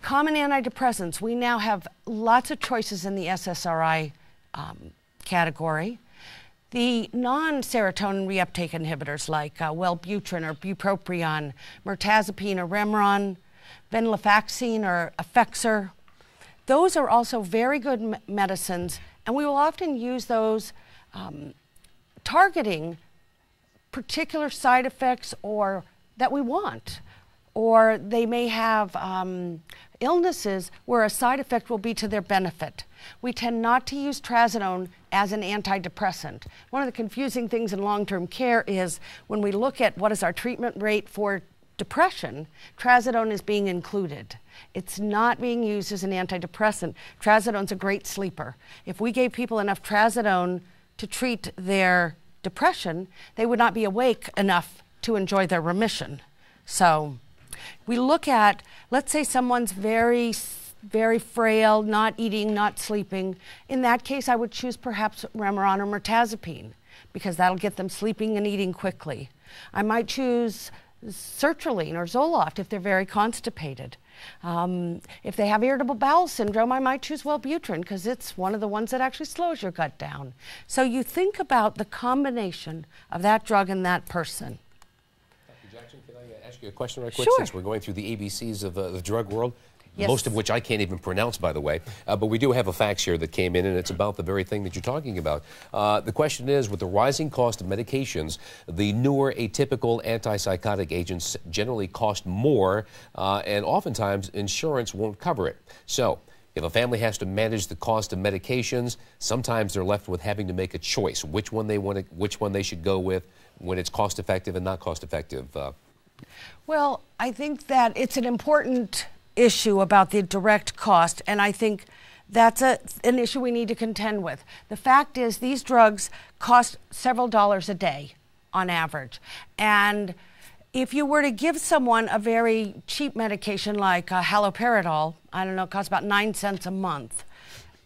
Common antidepressants, we now have lots of choices in the SSRI um, category. The non serotonin reuptake inhibitors like uh, Wellbutrin or bupropion, mirtazapine or Remeron, venlafaxine or Effexor, those are also very good medicines, and we will often use those um, targeting particular side effects or that we want. Or they may have um, illnesses where a side effect will be to their benefit. We tend not to use trazodone as an antidepressant. One of the confusing things in long term care is when we look at what is our treatment rate for depression, trazodone is being included. It's not being used as an antidepressant. Trazodone's a great sleeper. If we gave people enough trazodone to treat their depression, they would not be awake enough to enjoy their remission. So we look at, let's say someone's very very frail, not eating, not sleeping. In that case, I would choose perhaps Remeron or mirtazapine because that'll get them sleeping and eating quickly. I might choose sertraline or Zoloft if they're very constipated. Um, if they have irritable bowel syndrome, I might choose Wellbutrin because it's one of the ones that actually slows your gut down. So you think about the combination of that drug and that person. Dr. Jackson, can I ask you a question right quick sure. since we're going through the ABCs of uh, the drug world? Yes. most of which I can't even pronounce, by the way. Uh, but we do have a fax here that came in, and it's about the very thing that you're talking about. Uh, the question is with the rising cost of medications, the newer atypical antipsychotic agents generally cost more, uh, and oftentimes insurance won't cover it. So, if a family has to manage the cost of medications, sometimes they're left with having to make a choice which one they want to, which one they should go with when it's cost effective and not cost effective. Uh, well, I think that it's an important issue about the direct cost, and I think that's a, an issue we need to contend with. The fact is, these drugs cost several dollars a day on average. And if you were to give someone a very cheap medication like uh, haloperidol, I don't know, it costs about nine cents a month.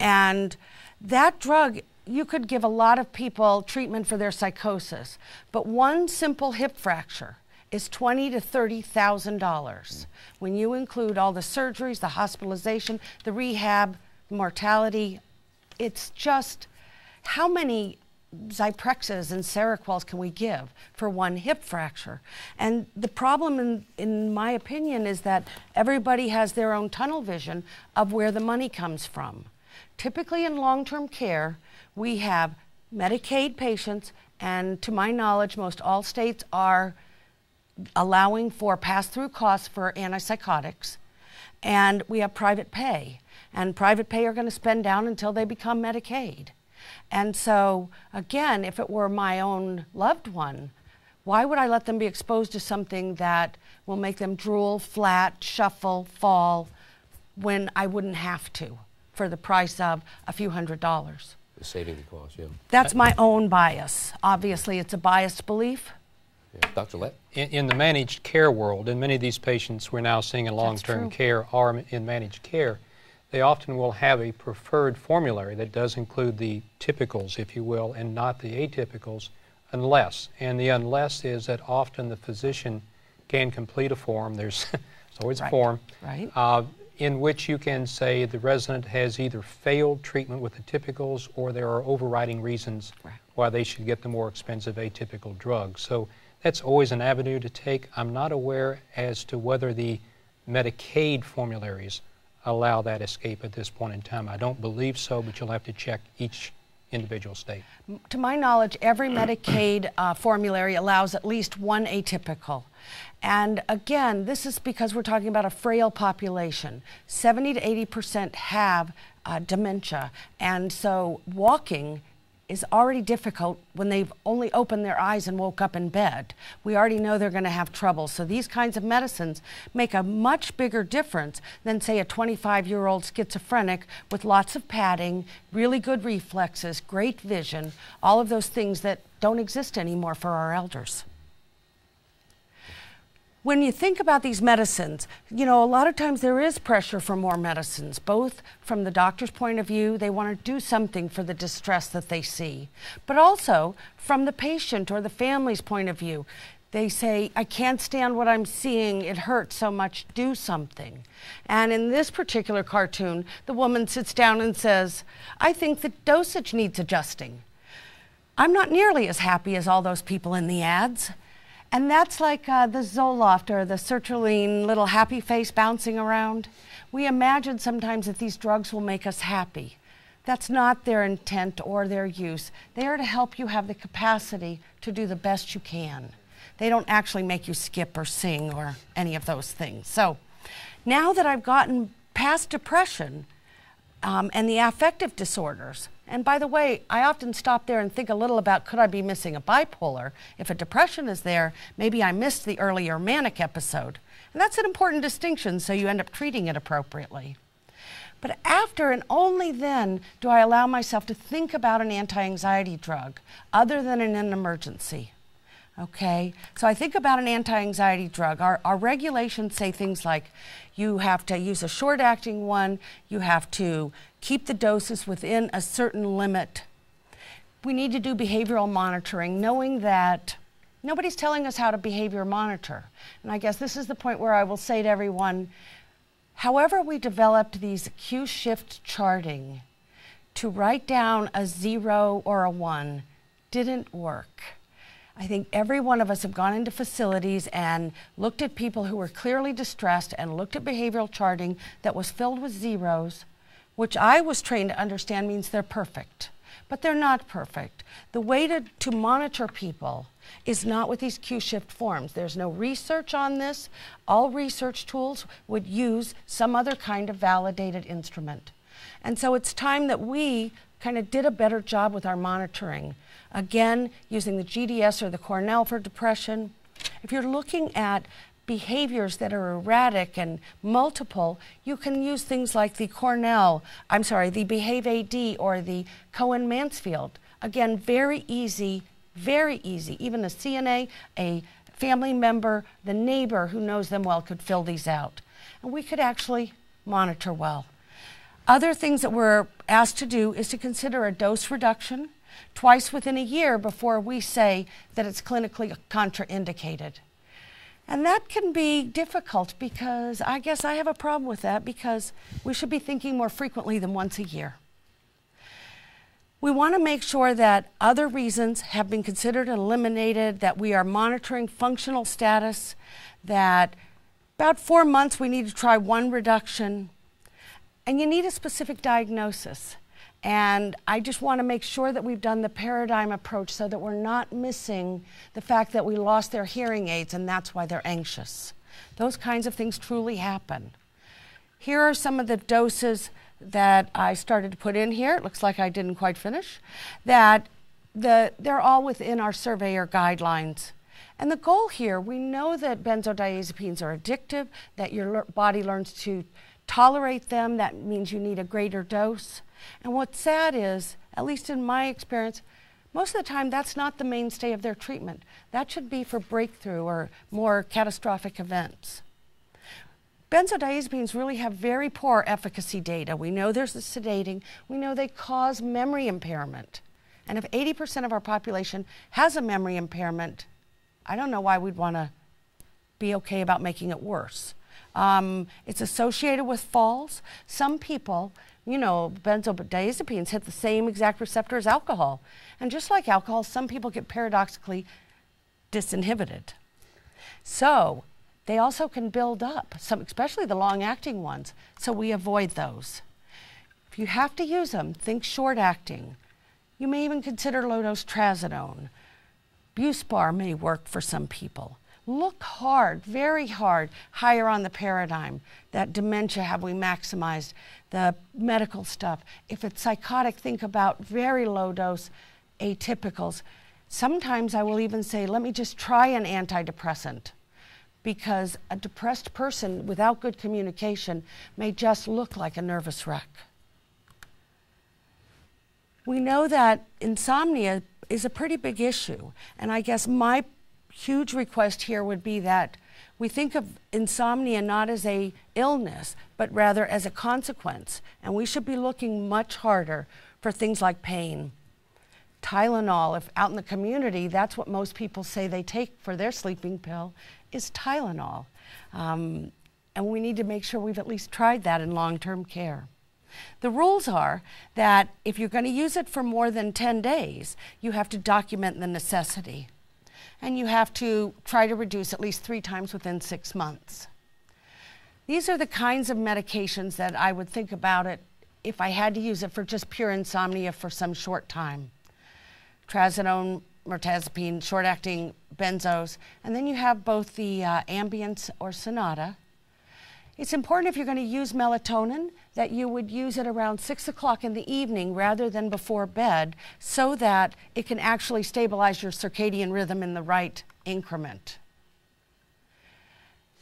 And that drug, you could give a lot of people treatment for their psychosis. But one simple hip fracture is twenty to thirty thousand dollars when you include all the surgeries, the hospitalization, the rehab, mortality. It's just how many Zyprexas and Seroquels can we give for one hip fracture? And the problem, in, in my opinion, is that everybody has their own tunnel vision of where the money comes from. Typically, in long term care, we have Medicaid patients, and to my knowledge, most all states are allowing for pass through costs for antipsychotics, and we have private pay. And private pay are going to spend down until they become Medicaid. And so, again, if it were my own loved one, why would I let them be exposed to something that will make them drool, flat, shuffle, fall, when I wouldn't have to for the price of a few hundred dollars? Saving the cost, yeah. That's my own bias. Obviously, it's a biased belief. Yeah. Dr. Lett? In, in, the managed care world, and many of these patients we're now seeing in long-term care are in managed care, they often will have a preferred formulary that does include the typicals, if you will, and not the atypicals, unless. And the unless is that often the physician can complete a form. There's, always right. a form. Right. Uh, in which you can say the resident has either failed treatment with the typicals or there are overriding reasons right. why they should get the more expensive atypical drug. So that's always an avenue to take. I'm not aware as to whether the Medicaid formularies allow that escape at this point in time. I don't believe so, but you'll have to check each individual state. To my knowledge, every Medicaid uh, formulary allows at least one atypical. And again, this is because we're talking about a frail population. 70 to 80 percent have uh, dementia, and so walking is already difficult when they've only opened their eyes and woke up in bed. We already know they're going to have trouble. So these kinds of medicines make a much bigger difference than, say, a 25 year old schizophrenic with lots of padding, really good reflexes, great vision, all of those things that don't exist anymore for our elders. When you think about these medicines, you know, a lot of times there is pressure for more medicines, both from the doctor's point of view, they want to do something for the distress that they see, but also from the patient or the family's point of view. They say, I can't stand what I'm seeing, it hurts so much, do something. And in this particular cartoon, the woman sits down and says, I think the dosage needs adjusting. I'm not nearly as happy as all those people in the ads. And that's like uh, the Zoloft or the sertraline little happy face bouncing around. We imagine sometimes that these drugs will make us happy. That's not their intent or their use. They are to help you have the capacity to do the best you can. They don't actually make you skip or sing or any of those things. So now that I've gotten past depression um, and the affective disorders, and by the way, I often stop there and think a little about could I be missing a bipolar? If a depression is there, maybe I missed the earlier manic episode. And that's an important distinction, so you end up treating it appropriately. But after and only then do I allow myself to think about an anti anxiety drug other than in an emergency. Okay, so I think about an anti anxiety drug. Our, our regulations say things like you have to use a short acting one, you have to keep the doses within a certain limit. We need to do behavioral monitoring, knowing that nobody's telling us how to behavior monitor. And I guess this is the point where I will say to everyone however, we developed these Q shift charting to write down a zero or a one didn't work. I think every one of us have gone into facilities and looked at people who were clearly distressed and looked at behavioral charting that was filled with zeros, which I was trained to understand means they're perfect. But they're not perfect. The way to, to monitor people is not with these Q shift forms. There's no research on this. All research tools would use some other kind of validated instrument. And so it's time that we kind of did a better job with our monitoring. Again, using the GDS or the Cornell for depression. If you're looking at behaviors that are erratic and multiple, you can use things like the Cornell, I'm sorry, the Behave AD or the Cohen Mansfield. Again, very easy, very easy. Even a CNA, a family member, the neighbor who knows them well could fill these out. And we could actually monitor well. Other things that we're asked to do is to consider a dose reduction twice within a year before we say that it's clinically contraindicated. And that can be difficult because I guess I have a problem with that because we should be thinking more frequently than once a year. We want to make sure that other reasons have been considered and eliminated, that we are monitoring functional status, that about four months we need to try one reduction, and you need a specific diagnosis. And I just want to make sure that we've done the paradigm approach so that we're not missing the fact that we lost their hearing aids and that's why they're anxious. Those kinds of things truly happen. Here are some of the doses that I started to put in here. It looks like I didn't quite finish. That the, they're all within our surveyor guidelines. And the goal here, we know that benzodiazepines are addictive, that your body learns to tolerate them. That means you need a greater dose. And what's sad is, at least in my experience, most of the time that's not the mainstay of their treatment. That should be for breakthrough or more catastrophic events. Benzodiazepines really have very poor efficacy data. We know there's a sedating. We know they cause memory impairment. And if 80% of our population has a memory impairment, I don't know why we'd want to be okay about making it worse. Um, it's associated with falls. Some people you know, benzodiazepines hit the same exact receptor as alcohol. And just like alcohol, some people get paradoxically disinhibited. So they also can build up, some, especially the long acting ones. So we avoid those. If you have to use them, think short acting. You may even consider low dose trazodone. Buspar may work for some people. Look hard, very hard, higher on the paradigm. That dementia, have we maximized? The medical stuff. If it's psychotic, think about very low dose atypicals. Sometimes I will even say, let me just try an antidepressant because a depressed person without good communication may just look like a nervous wreck. We know that insomnia is a pretty big issue, and I guess my huge request here would be that We think of insomnia not as a illness, but rather as a consequence, and we should be looking much harder for things like pain. Tylenol, if out in the community, that's what most people say they take for their sleeping pill, is Tylenol. Um, and we need to make sure we've at least tried that in long term care. The rules are that if you're going to use it for more than 10 days, you have to document the necessity. And you have to try to reduce at least three times within six months. These are the kinds of medications that I would think about it if I had to use it for just pure insomnia for some short time. Trazodone, mirtazapine, short-acting benzos, and then you have both the uh, Ambien or Sonata. It's important if you're going to use melatonin that you would use it around 6 o'clock in the evening rather than before bed so that it can actually stabilize your circadian rhythm in the right increment.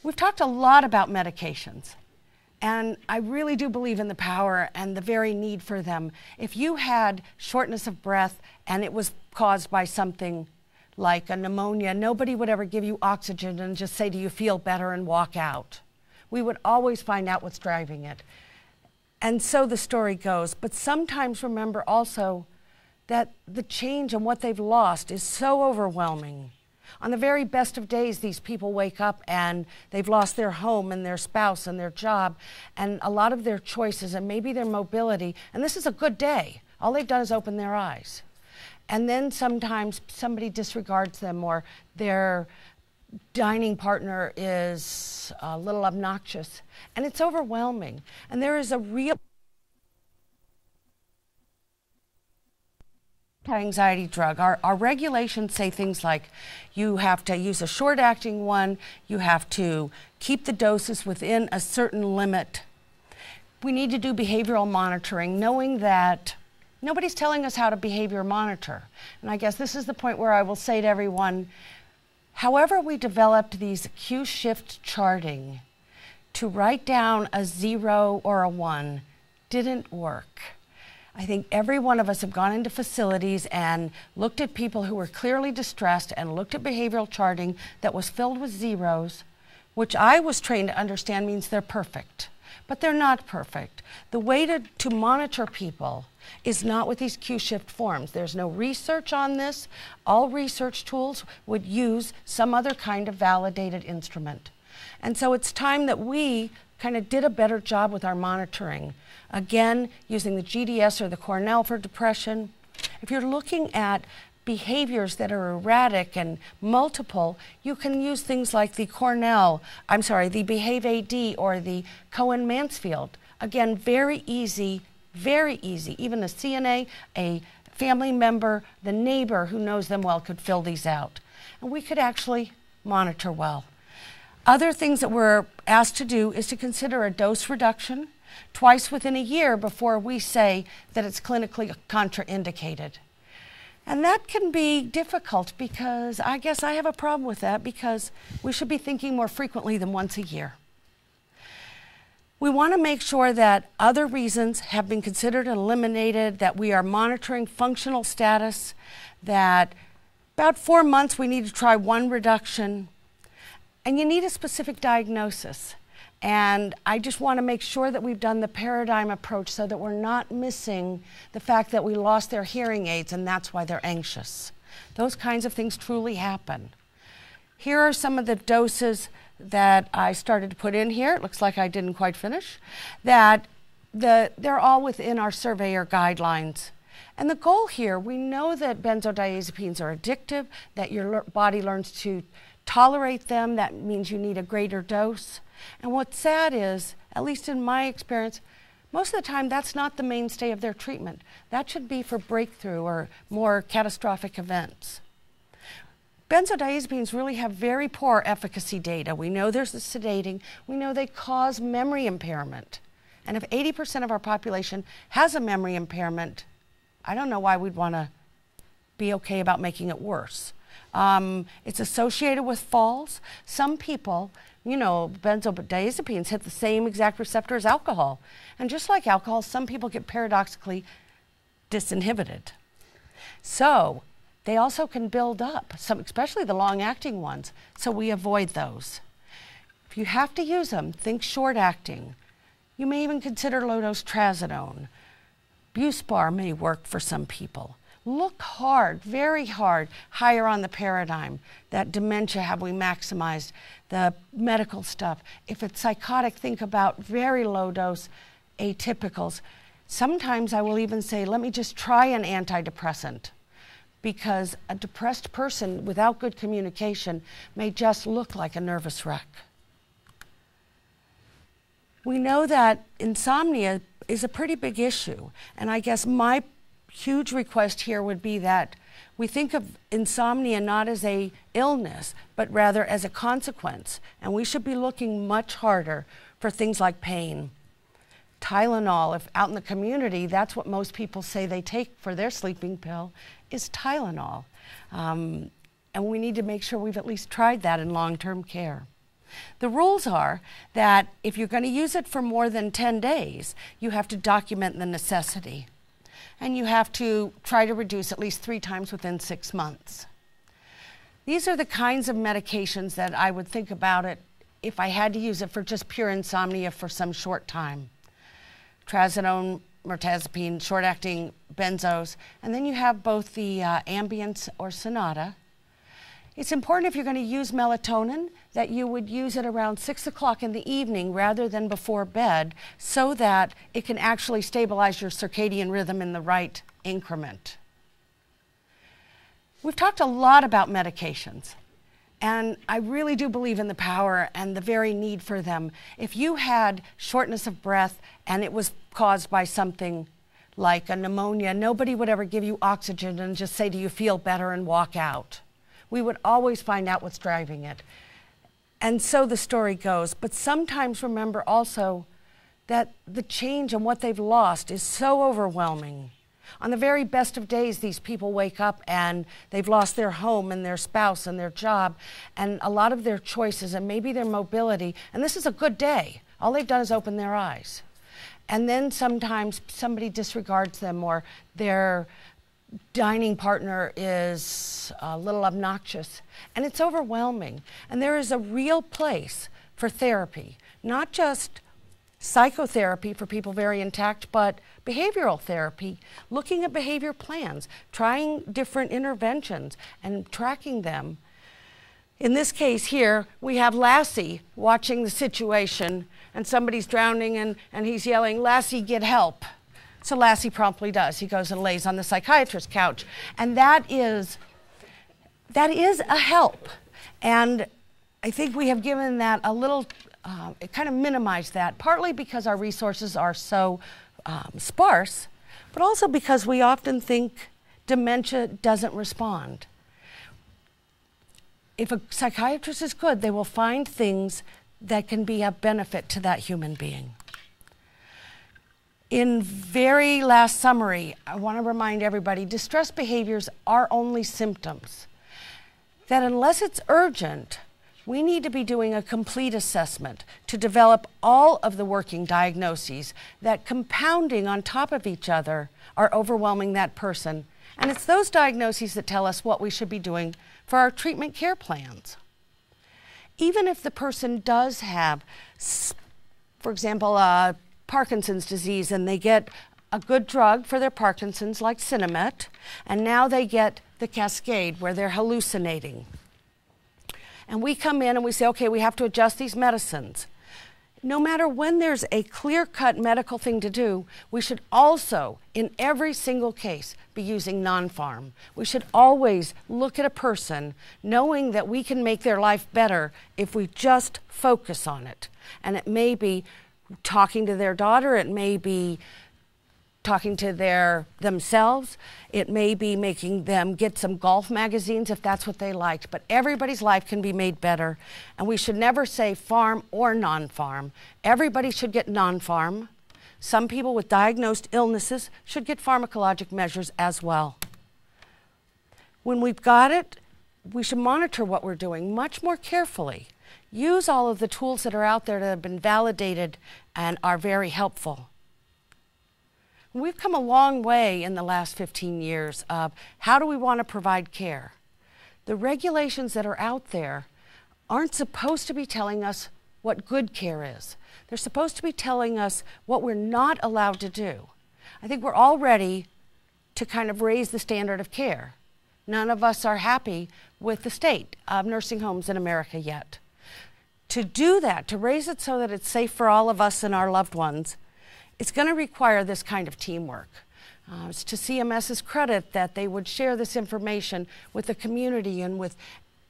We've talked a lot about medications. And I really do believe in the power and the very need for them. If you had shortness of breath and it was caused by something like a pneumonia, nobody would ever give you oxygen and just say, Do you feel better? and walk out. We would always find out what's driving it. And so the story goes. But sometimes remember also that the change and what they've lost is so overwhelming on the very best of days, these people wake up and they've lost their home and their spouse and their job and a lot of their choices and maybe their mobility. And this is a good day. All they've done is open their eyes. And then sometimes somebody disregards them or their dining partner is a little obnoxious. And it's overwhelming. And there is a real anxiety drug. Our, our regulations say things like you have to use a short acting one, you have to keep the doses within a certain limit. We need to do behavioral monitoring, knowing that nobody's telling us how to behavior monitor. And I guess this is the point where I will say to everyone however, we developed these Q shift charting to write down a zero or a one didn't work. I think every one of us have gone into facilities and looked at people who were clearly distressed and looked at behavioral charting that was filled with zeros, which I was trained to understand means they're perfect. But they're not perfect. The way to, to monitor people is not with these Q shift forms. There's no research on this. All research tools would use some other kind of validated instrument. And so it's time that we kind of did a better job with our monitoring. Again, using the GDS or the Cornell for depression. If you're looking at behaviors that are erratic and multiple, you can use things like the Cornell, I'm sorry, the Behave AD or the Cohen Mansfield. Again, very easy, very easy. Even a CNA, a family member, the neighbor who knows them well could fill these out. And we could actually monitor well. Other things that we're asked to do is to consider a dose reduction twice within a year before we say that it's clinically contraindicated. And that can be difficult because I guess I have a problem with that because we should be thinking more frequently than once a year. We want to make sure that other reasons have been considered and eliminated, that we are monitoring functional status, that about four months we need to try one reduction, and you need a specific diagnosis. And I just want to make sure that we've done the paradigm approach so that we're not missing the fact that we lost their hearing aids and that's why they're anxious. Those kinds of things truly happen. Here are some of the doses that I started to put in here. It looks like I didn't quite finish. That the, they're all within our surveyor guidelines. And the goal here, we know that benzodiazepines are addictive, that your body learns to tolerate them. That means you need a greater dose. And what's sad is, at least in my experience, most of the time that's not the mainstay of their treatment. That should be for breakthrough or more catastrophic events. Benzodiazepines really have very poor efficacy data. We know there's the sedating. We know they cause memory impairment. And if 80% of our population has a memory impairment, I don't know why we'd want to be okay about making it worse. Um, it's associated with falls. Some people, you know, benzodiazepines hit the same exact receptor as alcohol. And just like alcohol, some people get paradoxically disinhibited. So they also can build up, some, especially the long acting ones. So we avoid those. If you have to use them, think short acting. You may even consider low dose trazodone. Buspar may work for some people. Look hard, very hard, higher on the paradigm. That dementia, have we maximized? The medical stuff. If it's psychotic, think about very low dose atypicals. Sometimes I will even say, let me just try an antidepressant because a depressed person without good communication may just look like a nervous wreck. We know that insomnia is a pretty big issue, and I guess my huge request here would be that we think of insomnia not as a illness, but rather as a consequence, and we should be looking much harder for things like pain. Tylenol, if out in the community, that's what most people say they take for their sleeping pill, is Tylenol. Um, and we need to make sure we've at least tried that in long term care. The rules are that if you're going to use it for more than 10 days, you have to document the necessity. And you have to try to reduce at least three times within six months. These are the kinds of medications that I would think about it if I had to use it for just pure insomnia for some short time. Trazodone, mirtazapine, short acting benzos, and then you have both the uh, Ambien or Sonata. It's important if you're going to use melatonin that you would use it around 6 o'clock in the evening rather than before bed so that it can actually stabilize your circadian rhythm in the right increment. We've talked a lot about medications. And I really do believe in the power and the very need for them. If you had shortness of breath and it was caused by something like a pneumonia, nobody would ever give you oxygen and just say, Do you feel better? and walk out. We would always find out what's driving it. And so the story goes. But sometimes remember also that the change and what they've lost is so overwhelming on the very best of days, these people wake up and they've lost their home and their spouse and their job and a lot of their choices and maybe their mobility. And this is a good day. All they've done is open their eyes. And then sometimes somebody disregards them or their dining partner is a little obnoxious. And it's overwhelming. And there is a real place for therapy, not just psychotherapy for people very intact, but behavioral therapy, looking at behavior plans, trying different interventions and tracking them. In this case here, we have Lassie watching the situation, and somebody's drowning, and, and he's yelling, Lassie, get help. So Lassie promptly does. He goes and lays on the psychiatrist's couch. And that is, that is a help. And I think we have given that a little, uh, it kind of minimized that, partly because our resources are so um, sparse, but also because we often think dementia doesn't respond. If a psychiatrist is good, they will find things that can be a benefit to that human being. In very last summary, I want to remind everybody distress behaviors are only symptoms. That unless it's urgent, we need to be doing a complete assessment to develop all of the working diagnoses that compounding on top of each other are overwhelming that person. And it's those diagnoses that tell us what we should be doing for our treatment care plans. Even if the person does have, for example, uh, Parkinson's disease and they get a good drug for their Parkinson's like Sinemet, and now they get the cascade where they're hallucinating and we come in and we say, okay, we have to adjust these medicines. No matter when there's a clear cut medical thing to do, we should also, in every single case, be using non pharm. We should always look at a person knowing that we can make their life better if we just focus on it. And it may be talking to their daughter, it may be talking to their themselves. It may be making them get some golf magazines if that's what they liked. But everybody's life can be made better. And we should never say pharm or non-pharm Everybody should get non-pharm Some people with diagnosed illnesses should get pharmacologic measures as well. When we've got it, we should monitor what we're doing much more carefully. Use all of the tools that are out there that have been validated and are very helpful. We've come a long way in the last 15 years of how do we want to provide care. The regulations that are out there aren't supposed to be telling us what good care is. They're supposed to be telling us what we're not allowed to do. I think we're all ready to kind of raise the standard of care. None of us are happy with the state of nursing homes in America yet. To do that, to raise it so that it's safe for all of us and our loved ones, it's going to require this kind of teamwork. Uh, it's to CMS's credit that they would share this information with the community and with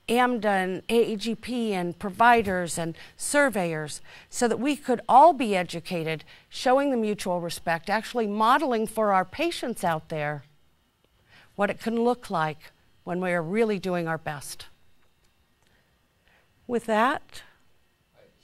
AMDA and AAGP and providers and surveyors so that we could all be educated, showing the mutual respect, actually modeling for our patients out there what it can look like when we are really doing our best. With that,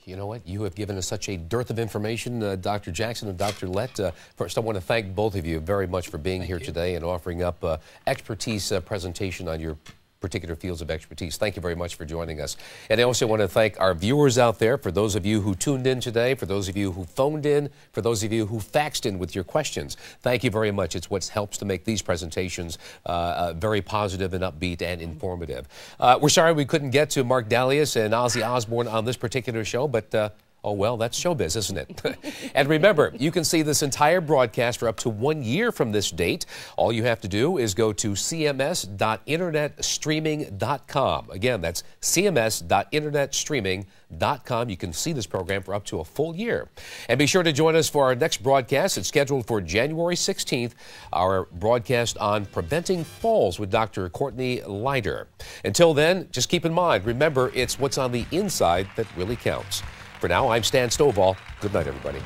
you know what? You have given us such a dearth of information, uh, Dr. Jackson and Dr. Lett. Uh, first, I want to thank both of you very much for being thank here you. today and offering up uh, expertise uh, presentation on your particular fields of expertise. Thank you very much for joining us. And I also want to thank our viewers out there, for those of you who tuned in today, for those of you who phoned in, for those of you who faxed in with your questions. Thank you very much. It's what helps to make these presentations uh, uh, very positive and upbeat and informative. Uh, we're sorry we couldn't get to Mark Dalius and Ozzy Osbourne on this particular show, but uh, Oh, well, that's showbiz, isn't it? and remember, you can see this entire broadcast for up to one year from this date. All you have to do is go to cms.internetstreaming.com. Again, that's cms.internetstreaming.com. You can see this program for up to a full year. And be sure to join us for our next broadcast. It's scheduled for January 16th, our broadcast on preventing falls with Dr. Courtney Leiter. Until then, just keep in mind, remember, it's what's on the inside that really counts. For now, I'm Stan Stovall. Good night, everybody.